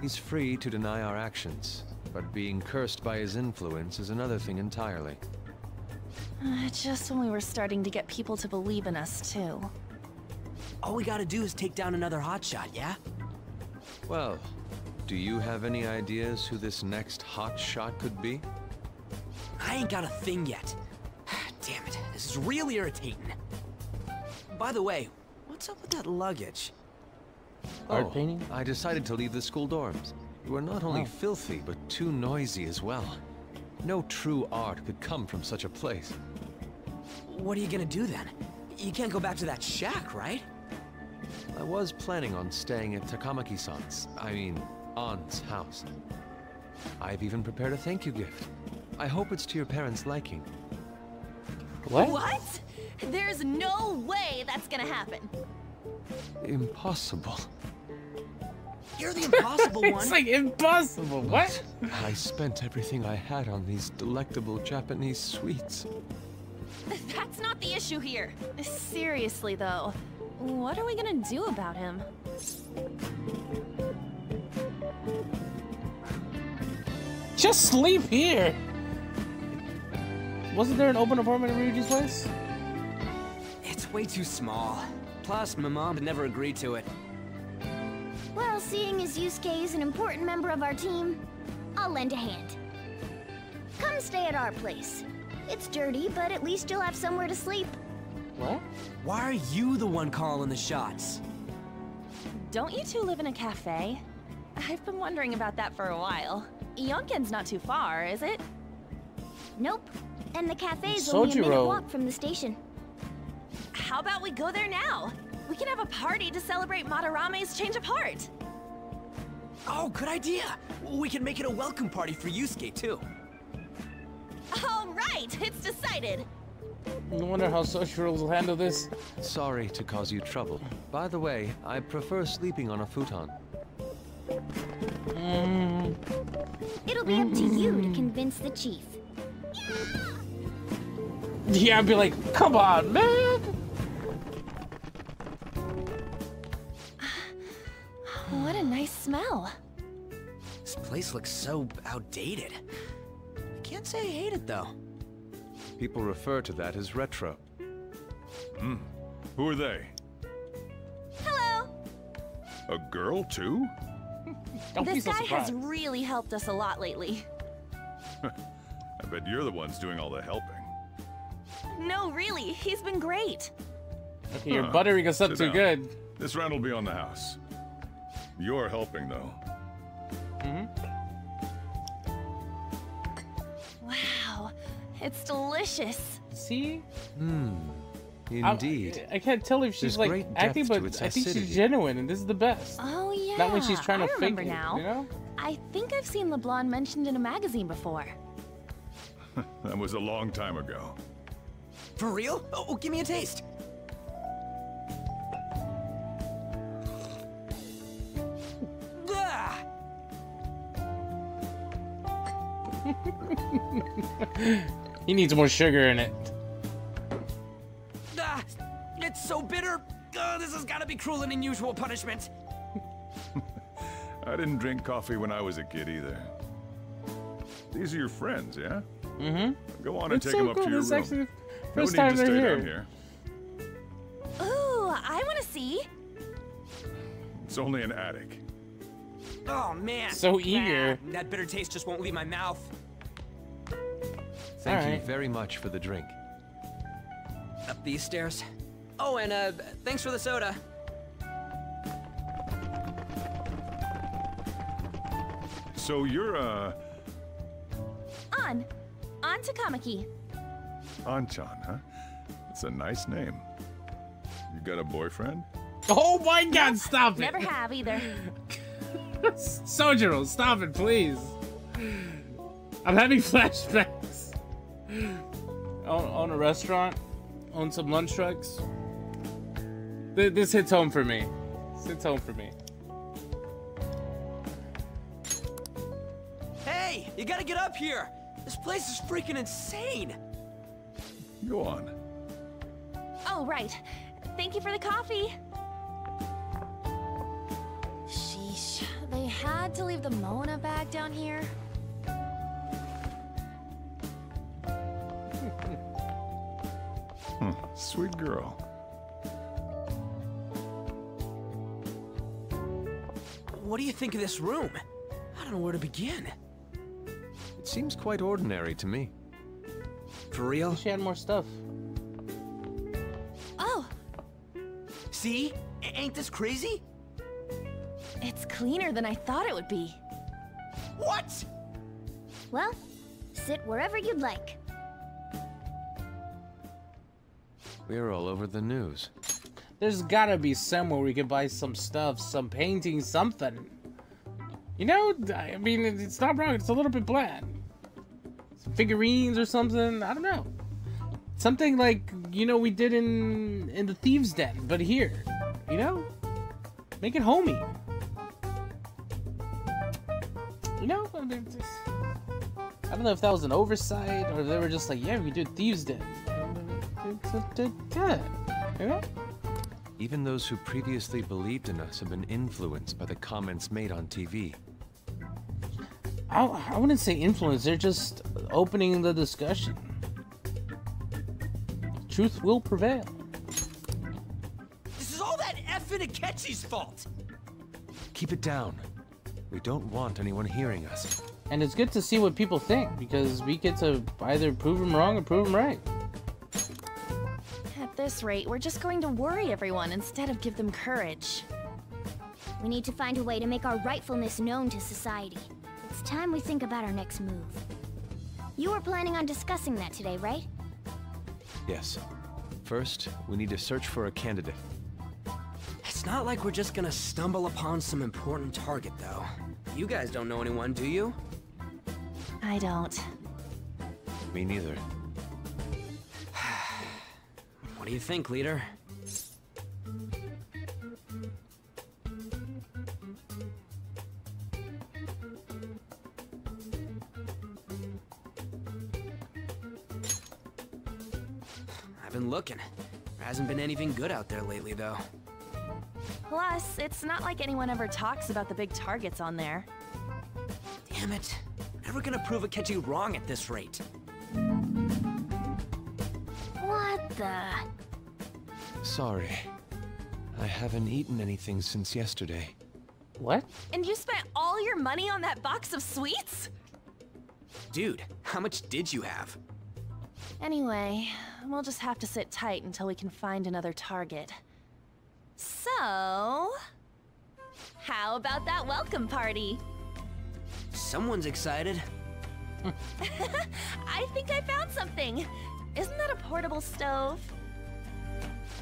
He's free to deny our actions, but being cursed by his influence is another thing entirely. Uh, just when we were starting to get people to believe in us, too. All we gotta do is take down another hotshot, yeah? Well, do you have any ideas who this next hot shot could be? I ain't got a thing yet. <sighs> Damn it, this is real irritating. By the way, what's up with that luggage? Art oh, painting? I decided to leave the school dorms. You are not only Oh. filthy, but too noisy as well. No true art could come from such a place. What are you gonna do then? You can't go back to that shack, right? I was planning on staying at Takamaki-san's, I mean, Aunt's house. I've even prepared a thank you gift. I hope it's to your parents' liking. What? What? There's no way that's gonna happen. Impossible. You're the impossible <laughs> one. it's like impossible. What? I spent everything I had on these delectable Japanese sweets. That's not the issue here. Seriously, though, what are we gonna do about him? Just sleep here. Wasn't there an open apartment in Ryuji's place? It's way too small. Plus, my mom would never agreed to it. Well, seeing as Yusuke is an important member of our team, I'll lend a hand. Come stay at our place. It's dirty, but at least you'll have somewhere to sleep. What? Why are you the one calling the shots? Don't you two live in a cafe? I've been wondering about that for a while. Yongen's not too far, is it? Nope. And the cafe's only a minute walk from the station. How about we go there now? We can have a party to celebrate Madarame's change of heart. Oh, good idea. We can make it a welcome party for Yusuke, too. All right, it's decided. I wonder how social will handle this. Sorry to cause you trouble. By the way, I prefer sleeping on a futon. Mm. It'll be up to you to convince the chief. Yeah, I'd be like, come on, man. <sighs> What a nice smell. This place looks so outdated. I can't say I hate it, though. People refer to that as retro. Hmm. Who are they? Hello. A girl, too? this guy has really helped us a lot lately. <laughs> I bet you're the ones doing all the helping. No, really, he's been great. Okay, your Huh. buttering us up Sit too down. good. This round will be on the house. You're helping, though. Mm-hmm. It's delicious. See? Hmm. Indeed. I, can't tell if she's There's like acting, but I think she's genuine, and this is the best. Oh yeah. Not when she's trying to I fake remember it, now. you know? I think I've seen LeBlanc mentioned in a magazine before. <laughs> That was a long time ago. For real? Oh, give me a taste. <laughs> He needs more sugar in it. Ah! It's so bitter. Oh, this has got to be cruel and unusual punishment. <laughs> I didn't drink coffee when I was a kid either. These are your friends, yeah? Mm-hmm. Go on and take so them up cool. to your This room. actually the no first need time to they're stay here. down here. Ooh, I want to see. It's only an attic. Oh man. So eager. Ah, that bitter taste just won't leave my mouth. Thank you very much for the drink. Up these stairs. Oh, and uh, thanks for the soda. So you're, uh, Ann. On to Kamaki. Anchan, huh? It's a nice name. You got a boyfriend? Oh my god, stop it! Never have either. <laughs> Sojiro, stop it, please. I'm having <laughs> flashbacks. <gasps> Own, own a restaurant, own some lunch trucks. Th- This hits home for me. This hits home for me. Hey, you gotta get up here. This place is freaking insane. Go on. Oh, right. Thank you for the coffee. Sheesh, they had to leave the Mona bag down here. Sweet girl. What do you think of this room? I don't know where to begin. It seems quite ordinary to me. For real? She had more stuff. Oh, See? A- ain't this crazy? it's cleaner than I thought it would be. What? Well, sit wherever you'd like. We're all over the news. There's gotta be somewhere we can buy some stuff, some painting, something. You know, I mean, it's not wrong. It's a little bit bland. Some figurines or something. I don't know. Something like you know we did in in the thieves' den, but here. You know, make it homey. You know, I don't know if that was an oversight or if they were just like, yeah, we do thieves' den. You know? Even those who previously believed in us have been influenced by the comments made on TV. I, I wouldn't say influence. They're just opening the discussion. Truth will prevail. This is all that effing Akechi's fault. Keep it down. We don't want anyone hearing us. And it's good to see what people think because we get to either prove them wrong or prove them right. At this rate, we're just going to worry everyone instead of give them courage. We need to find a way to make our rightfulness known to society. It's time we think about our next move. You were planning on discussing that today, right? Yes. First, we need to search for a candidate. It's not like we're just gonna stumble upon some important target, though. You guys don't know anyone, do you? I don't. Me neither. What do you think, leader? I've been looking. There hasn't been anything good out there lately, though. Plus, it's not like anyone ever talks about the big targets on there. Damn it. Never gonna prove Akechi wrong at this rate. The? Sorry. I haven't eaten anything since yesterday. What? And you spent all your money on that box of sweets? Dude, how much did you have? Anyway, we'll just have to sit tight until we can find another target. So... How about that welcome party? Someone's excited. <laughs> I think I found something. Isn't that a portable stove?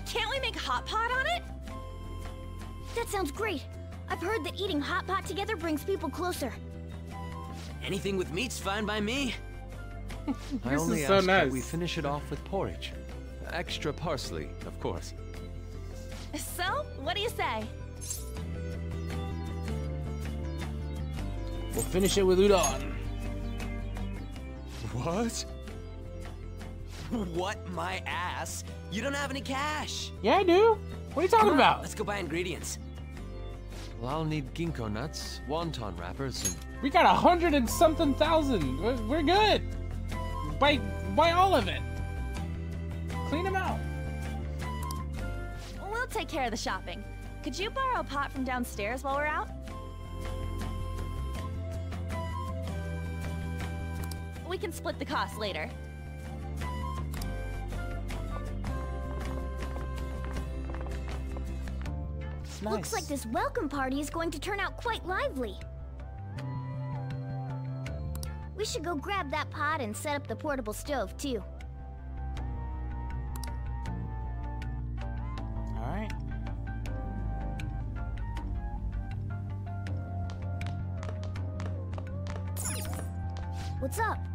Can't we make hot pot on it? That sounds great. I've heard that eating hot pot together brings people closer. Anything with meat's fine by me. <laughs> I This only is so ask that we finish it off with porridge. Extra parsley, of course. So, what do you say? We'll finish it with udon. What? <laughs> What my ass? You don't have any cash. Yeah, I do. What are you talking on, about? Let's go buy ingredients. Well, I'll need ginkgo nuts, wonton wrappers, and We got a hundred and something thousand. We're, we're good. Buy, buy all of it. Clean them out. We'll take care of the shopping. Could you borrow a pot from downstairs while we're out? We can split the cost later. It's Looks like this welcome party is going to turn out quite lively. We should go grab that pot and set up the portable stove, too. All right. What's up?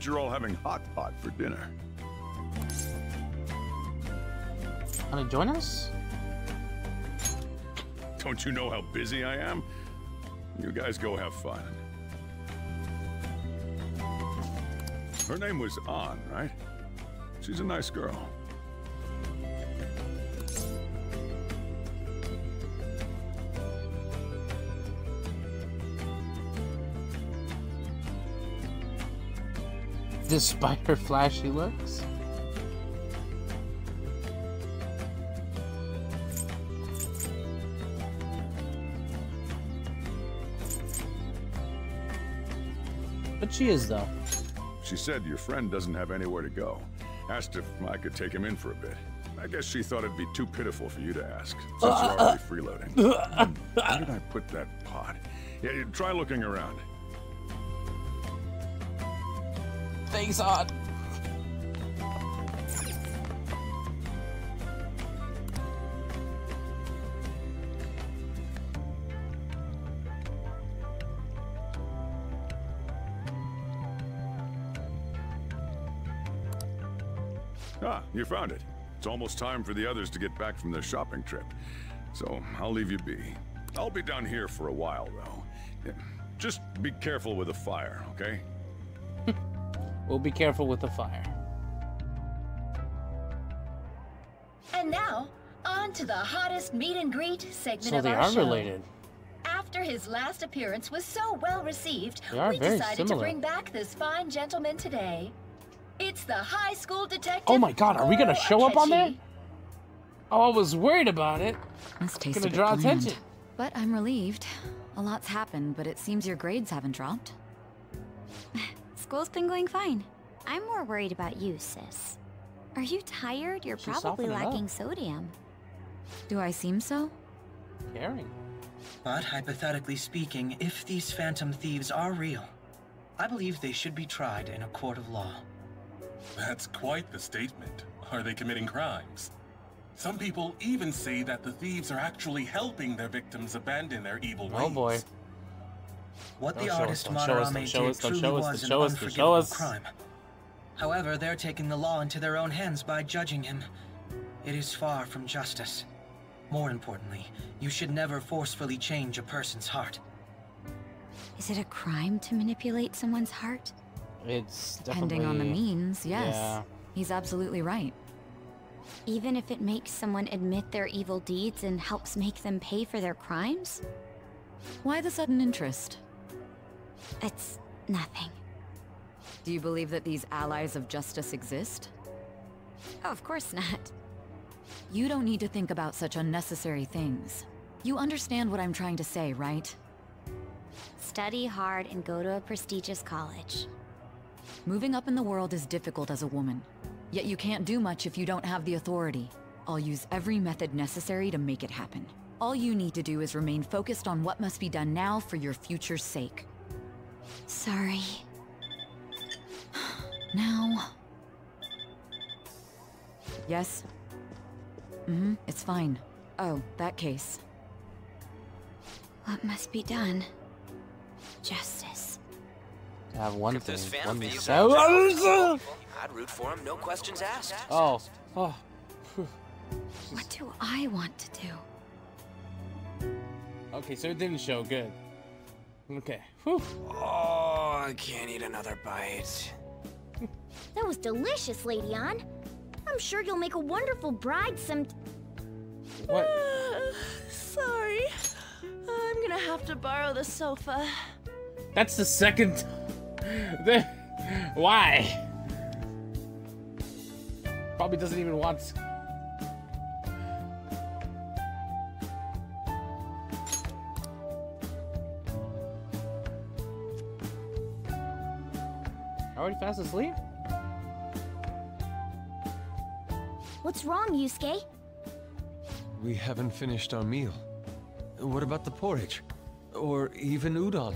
Heard you're all having hot pot for dinner. Wanna join us? Don't you know how busy I am? You guys go have fun. Her name was Ann, right? She's a nice girl. Despite her flashy looks? But she is, though. She said your friend doesn't have anywhere to go. Asked if I could take him in for a bit. I guess she thought it'd be too pitiful for you to ask, since you're already freeloading. <laughs> Hmm, Where did I put that pot? Yeah, try looking around. Thanks, Odd. Ah, you found it. It's almost time for the others to get back from their shopping trip. So I'll leave you be. I'll be down here for a while, though. Just be careful with the fire, okay? We'll be careful with the fire. And now, on to the hottest meet and greet segment So of they our are show. related. After his last appearance was so well received, we very decided to bring back this fine gentleman today. It's the high school detective. Oh my god, are we gonna Goro show up on there? Oh, I was worried about it. This tastes Gonna a bit draw bland. attention. But I'm relieved. A lot's happened, but it seems your grades haven't dropped. <laughs> School's been going fine. I'm more worried about you, sis. Are you tired? You're She's probably softening up. lacking sodium. Do I seem so? Caring. But hypothetically speaking, if these phantom thieves are real, I believe they should be tried in a court of law. That's quite the statement. Are they committing crimes? Some people even say that the thieves are actually helping their victims abandon their evil ways. Oh boy. What Don't the artist don't us, Madarame don't show did truly us, was don't an us, don't show unforgivable us. crime. However, they're taking the law into their own hands by judging him. It is far from justice. More importantly, you should never forcefully change a person's heart. Is it a crime to manipulate someone's heart? It's definitely... Depending on the means, yes. Yeah. He's absolutely right. Even if it makes someone admit their evil deeds and helps make them pay for their crimes? Why the sudden interest? It's nothing. Do you believe that these allies of justice exist? Oh, of course not. You don't need to think about such unnecessary things. You understand what I'm trying to say, right? Study hard and go to a prestigious college. Moving up in the world is difficult as a woman. Yet you can't do much if you don't have the authority. I'll use every method necessary to make it happen. All you need to do is remain focused on what must be done now for your future's sake. Sorry. <gasps> Now... Yes? Mm-hmm, it's fine. Oh, that case. What must be done? Justice. To have one If thing, phantom one thieves so- I'd root for him, no questions asked. Oh, oh. What do I want to do? Okay, so it didn't show. Good. Okay. Whew. Oh, I can't eat another bite. <laughs> That was delicious, Lady Ann. I'm sure you'll make a wonderful bride some. What? <sighs> Sorry. I'm gonna have to borrow the sofa. That's the second. The- <laughs> Why? Probably doesn't even want. Already fast asleep? What's wrong, Yusuke? We haven't finished our meal. What about the porridge? Or even udon?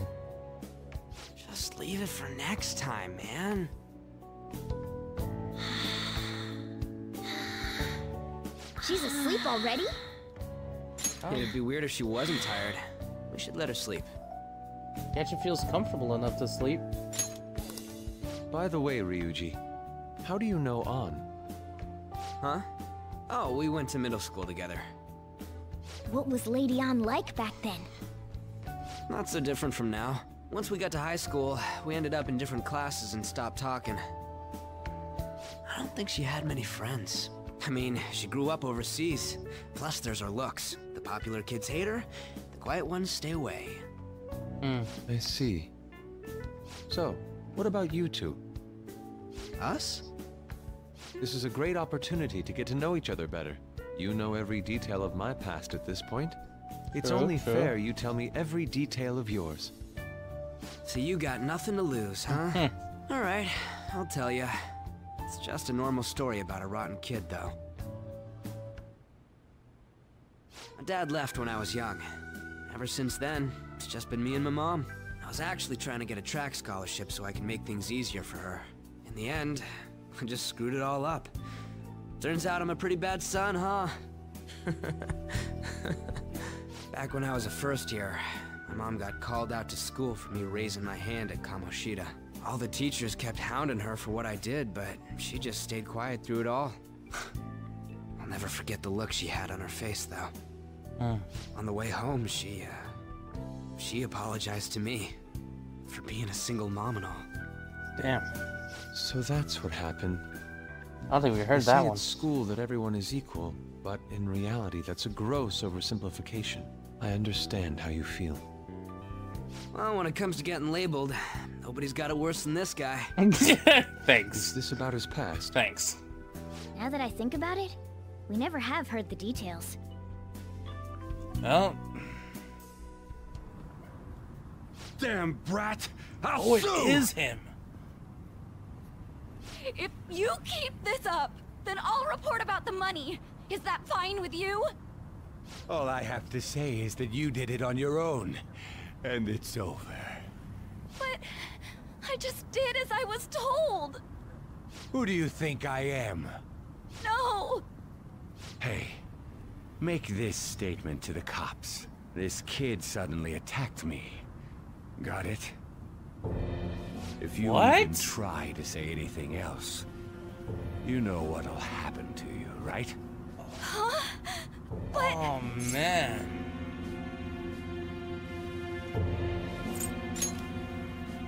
Just leave it for next time, man. She's asleep already? It'd be weird if she wasn't tired. We should let her sleep. Yeah, she feels comfortable enough to sleep. By the way, Ryuji, how do you know Ann? Huh? Oh, we went to middle school together. What was Lady Ann like back then? Not so different from now. Once we got to high school, we ended up in different classes and stopped talking. I don't think she had many friends. I mean, she grew up overseas. Plus, there's her looks. The popular kids hate her, the quiet ones stay away. Hmm, I see. So, what about you two? Us? This is a great opportunity to get to know each other better. You know every detail of my past at this point. It's True, only true. fair you tell me every detail of yours. So you got nothing to lose, huh? <laughs> Alright, I'll tell you. It's just a normal story about a rotten kid, though. My dad left when I was young. Ever since then, it's just been me and my mom. I was actually trying to get a track scholarship so I can make things easier for her. In the end, <laughs> I just screwed it all up. Turns out I'm a pretty bad son, huh? <laughs> Back when I was a first year, my mom got called out to school for me raising my hand at Kamoshida. All the teachers kept hounding her for what I did, but she just stayed quiet through it all. <sighs> I'll never forget the look she had on her face, though. Hmm. On the way home, she, uh, she apologized to me for being a single mom and all. Damn. So that's what happened. I don't think we heard They that say one. At school that everyone is equal, but in reality that's a gross oversimplification. I understand how you feel. Well, when it comes to getting labeled, nobody's got it worse than this guy. <laughs> Thanks. Is this about his past? Thanks. Now that I think about it, we never have heard the details. Well, Damn brat! How oh, it soon? is him. If you keep this up, then I'll report about the money. Is that fine with you? All I have to say is that you did it on your own, and it's over. But I just did as I was told. Who do you think I am? No! Hey, make this statement to the cops. This kid suddenly attacked me. Got it? If you What? even try to say anything else, you know what'll happen to you, right? Huh? But Oh man.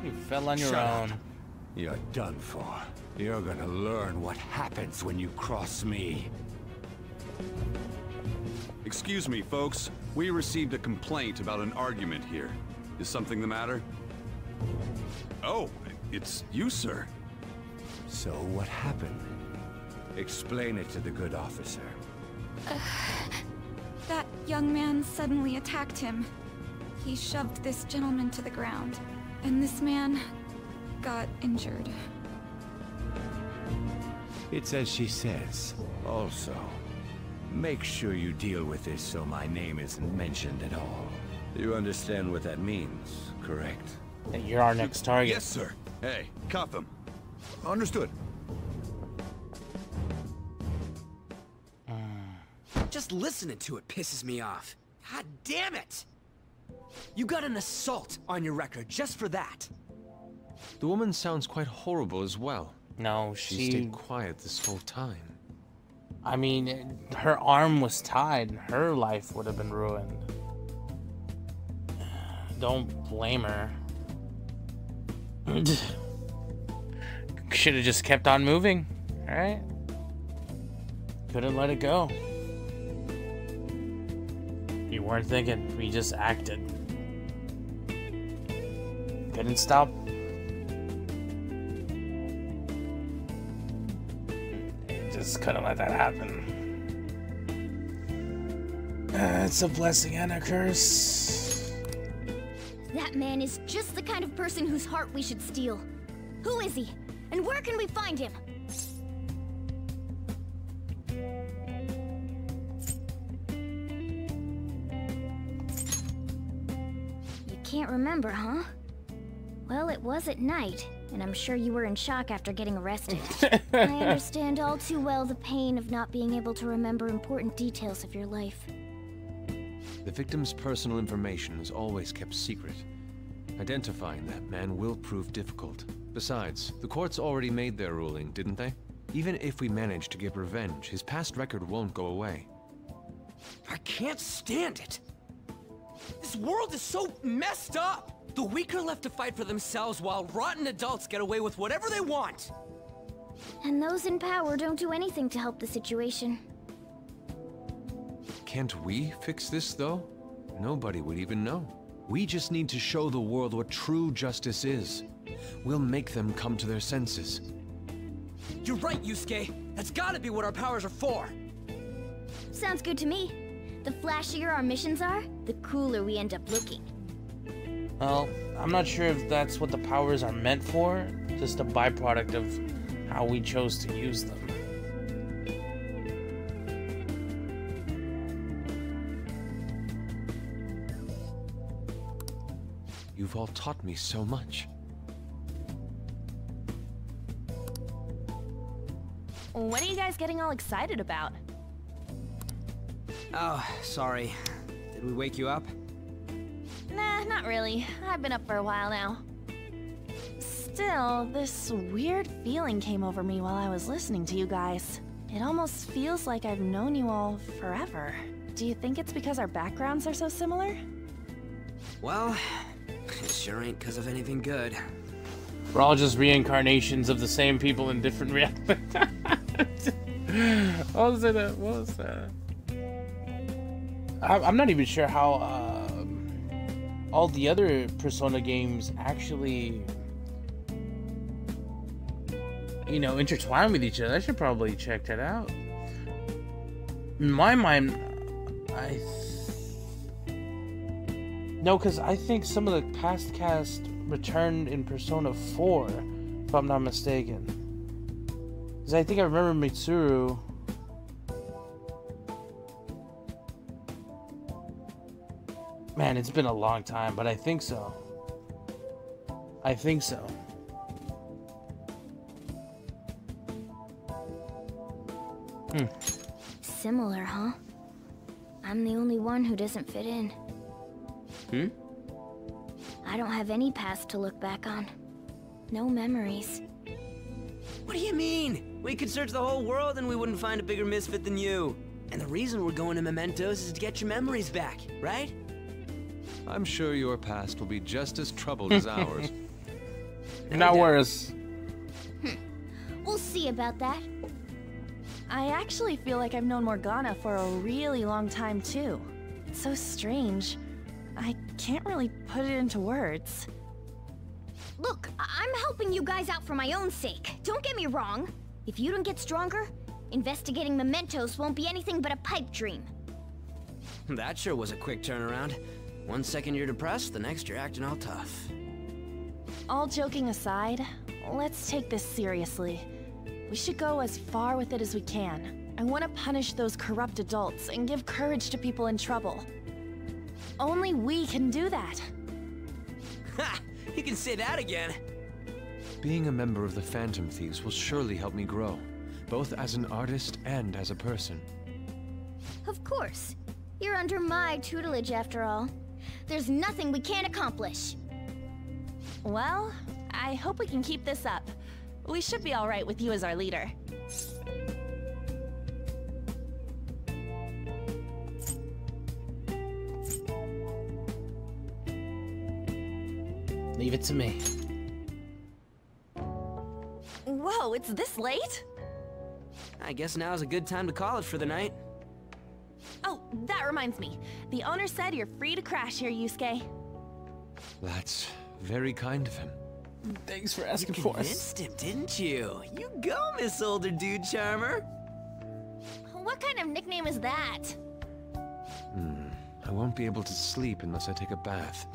You fell on your Shut own. up. You're done for. You're gonna learn what happens when you cross me. Excuse me, folks. We received a complaint about an argument here. Is something the matter? Oh, it's you, sir. So what happened? Explain it to the good officer. Uh, that young man suddenly attacked him. He shoved this gentleman to the ground, and this man got injured. It's as she says. Also, make sure you deal with this so my name isn't mentioned at all. You understand what that means, correct? You're our next target. Yes, sir. Hey, cuff him. Understood. <sighs> Just listening to it pisses me off. God damn it! You got an assault on your record just for that. The woman sounds quite horrible as well. No, She she. stayed quiet this whole time. I mean, her arm was tied. Her life would have been ruined. Don't blame her. Should have just kept on moving. Alright? Couldn't let it go. You weren't thinking, we just acted. Couldn't stop. Just couldn't let that happen. Uh, it's a blessing and a curse. That man is just the kind of person whose heart we should steal. Who is he? And where can we find him? You can't remember, huh? Well, it was at night, and I'm sure you were in shock after getting arrested. <laughs> I understand all too well the pain of not being able to remember important details of your life. The victim's personal information is always kept secret. Identifying that man will prove difficult. Besides, the courts already made their ruling, didn't they? Even if we manage to get revenge, his past record won't go away. I can't stand it. This world is so messed up. The weak are left to fight for themselves while rotten adults get away with whatever they want. And those in power don't do anything to help the situation. Can't we fix this, though? Nobody would even know. We just need to show the world what true justice is. We'll make them come to their senses. You're right, Yusuke. That's gotta be what our powers are for. Sounds good to me. The flashier our missions are, the cooler we end up looking. Well, I'm not sure if that's what the powers are meant for, just a byproduct of how we chose to use them. You've all taught me so much. What are you guys getting all excited about? Oh, sorry. Did we wake you up? Nah, not really. I've been up for a while now. Still, this weird feeling came over me while I was listening to you guys. It almost feels like I've known you all forever. Do you think it's because our backgrounds are so similar? Well, it sure ain't because of anything good. We're all just reincarnations of the same people in different <laughs> realities. what was it? uh, What was that? I- I'm not even sure how um, all the other Persona games actually, you know, intertwine with each other. I should probably check that out. In my mind, I no, because I think some of the past cast returned in Persona 4, if I'm not mistaken. Because I think I remember Mitsuru. Man, it's been a long time, but I think so. I think so. Hmm. Similar, huh? I'm the only one who doesn't fit in. Hmm? I don't have any past to look back on. No memories. What do you mean? We could search the whole world and we wouldn't find a bigger misfit than you. And the reason we're going to Mementos is to get your memories back, right? I'm sure your past will be just as troubled as <laughs> ours. <laughs> Not worse. We'll see about that. I actually feel like I've known Morgana for a really long time too. It's so strange. I can't really put it into words. Look, I- I'm helping you guys out for my own sake. Don't get me wrong. If you don't get stronger, investigating mementos won't be anything but a pipe dream. <laughs> That sure was a quick turnaround. One second you're depressed, the next you're acting all tough. All joking aside, let's take this seriously. We should go as far with it as we can. I want to punish those corrupt adults and give courage to people in trouble. Only we can do that. Ha! You can say that again. Being a member of the Phantom Thieves will surely help me grow, both as an artist and as a person. Of course. You're under my tutelage after all. There's nothing we can't accomplish. Well, I hope we can keep this up. We should be alright with you as our leader. Leave it to me. Whoa, it's this late? I guess now's a good time to call it for the night. Oh, that reminds me. The owner said you're free to crash here, Yusuke. That's very kind of him. Thanks for asking for it. You convinced him, didn't you? You go, Miss Older Dude Charmer. What kind of nickname is that? Hmm. I won't be able to sleep unless I take a bath.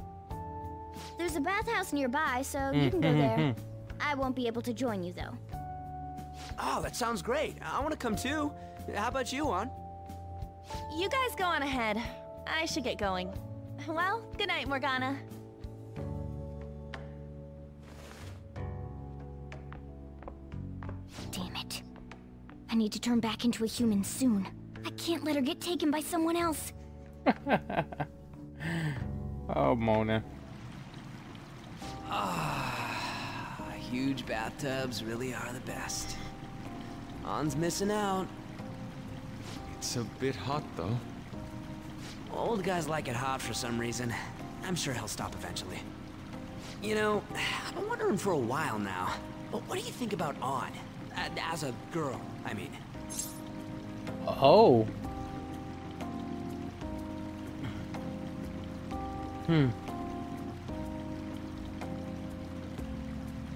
There's a bathhouse nearby, so you hmm, can go hmm, hmm, there. I won't be able to join you, though. Oh, that sounds great. I want to come too. How about you, Ann? You guys go on ahead. I should get going. Well, good night, Morgana. Damn it. I need to turn back into a human soon. I can't let her get taken by someone else. <laughs> Oh, Mona. Huge bathtubs really are the best. Ann's missing out. It's a bit hot, though. Old guys like it hot for some reason. I'm sure he'll stop eventually. You know, I've been wondering for a while now, but what do you think about On? Uh, As a girl, I mean. Oh. Hmm.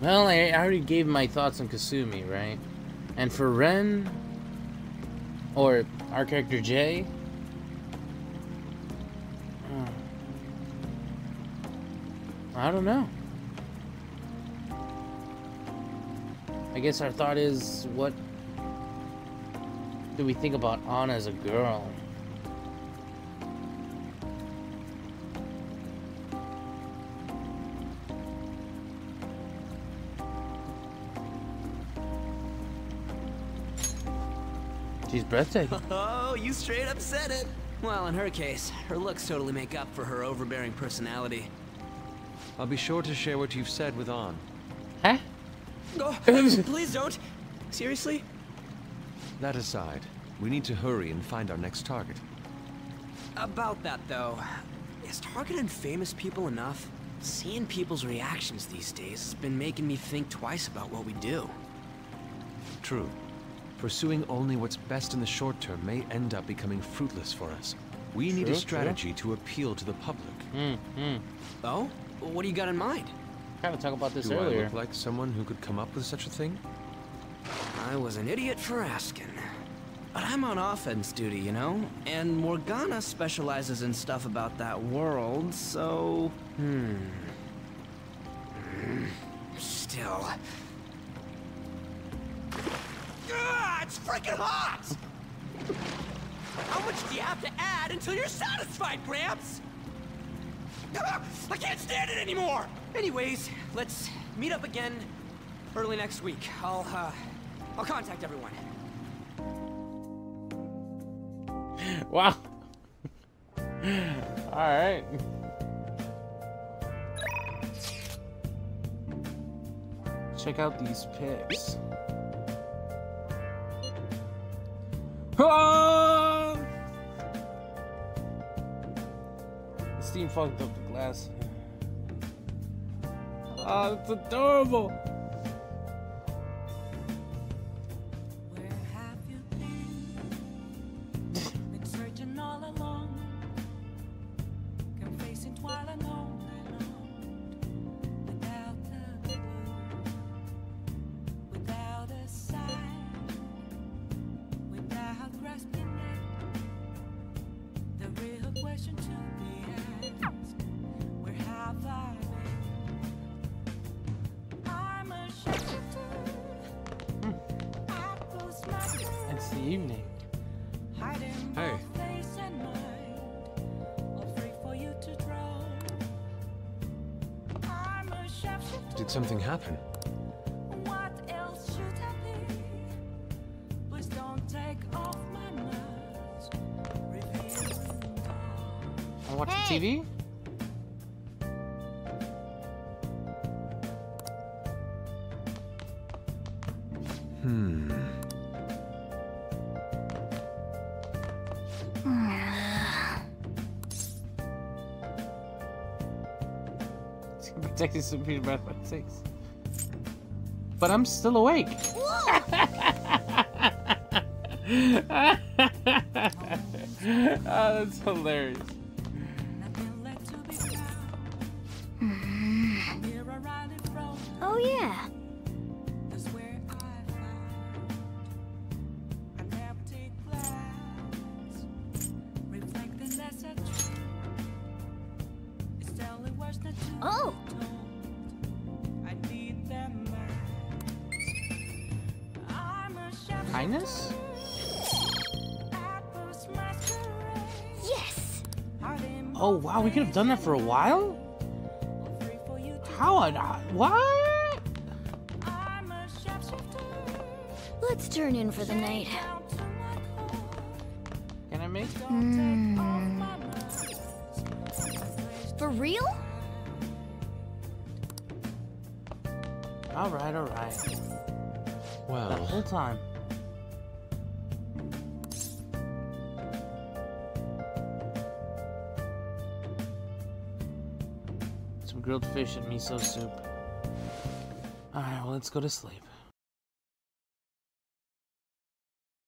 Well, I already gave my thoughts on Kasumi, right? And for Ren, or our character Jay, uh, I don't know. I guess our thought is, what do we think about Anna as a girl? She's breathtaking. <laughs> Oh, you straight up said it. Well, in her case, her looks totally make up for her overbearing personality. I'll be sure to share what you've said with Ann. Huh? Oh, <laughs> please don't. Seriously? That aside, we need to hurry and find our next target. About that, though, is targeting famous people enough? Seeing people's reactions these days has been making me think twice about what we do. True. Pursuing only what's best in the short term may end up becoming fruitless for us. We need True, a true. strategy to appeal to the public. Hmm, hmm. Oh? What do you got in mind? Kind of talk about this Do I look like someone who could come up with such a thing? I was an idiot for asking. But I'm on offense duty, you know? And Morgana specializes in stuff about that world, so... Hmm... Hmm. Still... Ah, it's freaking hot! How much do you have to add until you're satisfied, Gramps? I can't stand it anymore! Anyways, let's meet up again early next week. I'll, uh, I'll contact everyone. <laughs> Wow. <laughs> Alright. Check out these pics. Ah! Steam fucked up the glass. Ah, it's adorable. Some peanut butter six. But I'm still awake. oh, <laughs> that's hilarious. Done that for a while? How on uh, what? Let's turn in for the night. Miso soup. Alright, well, let's go to sleep.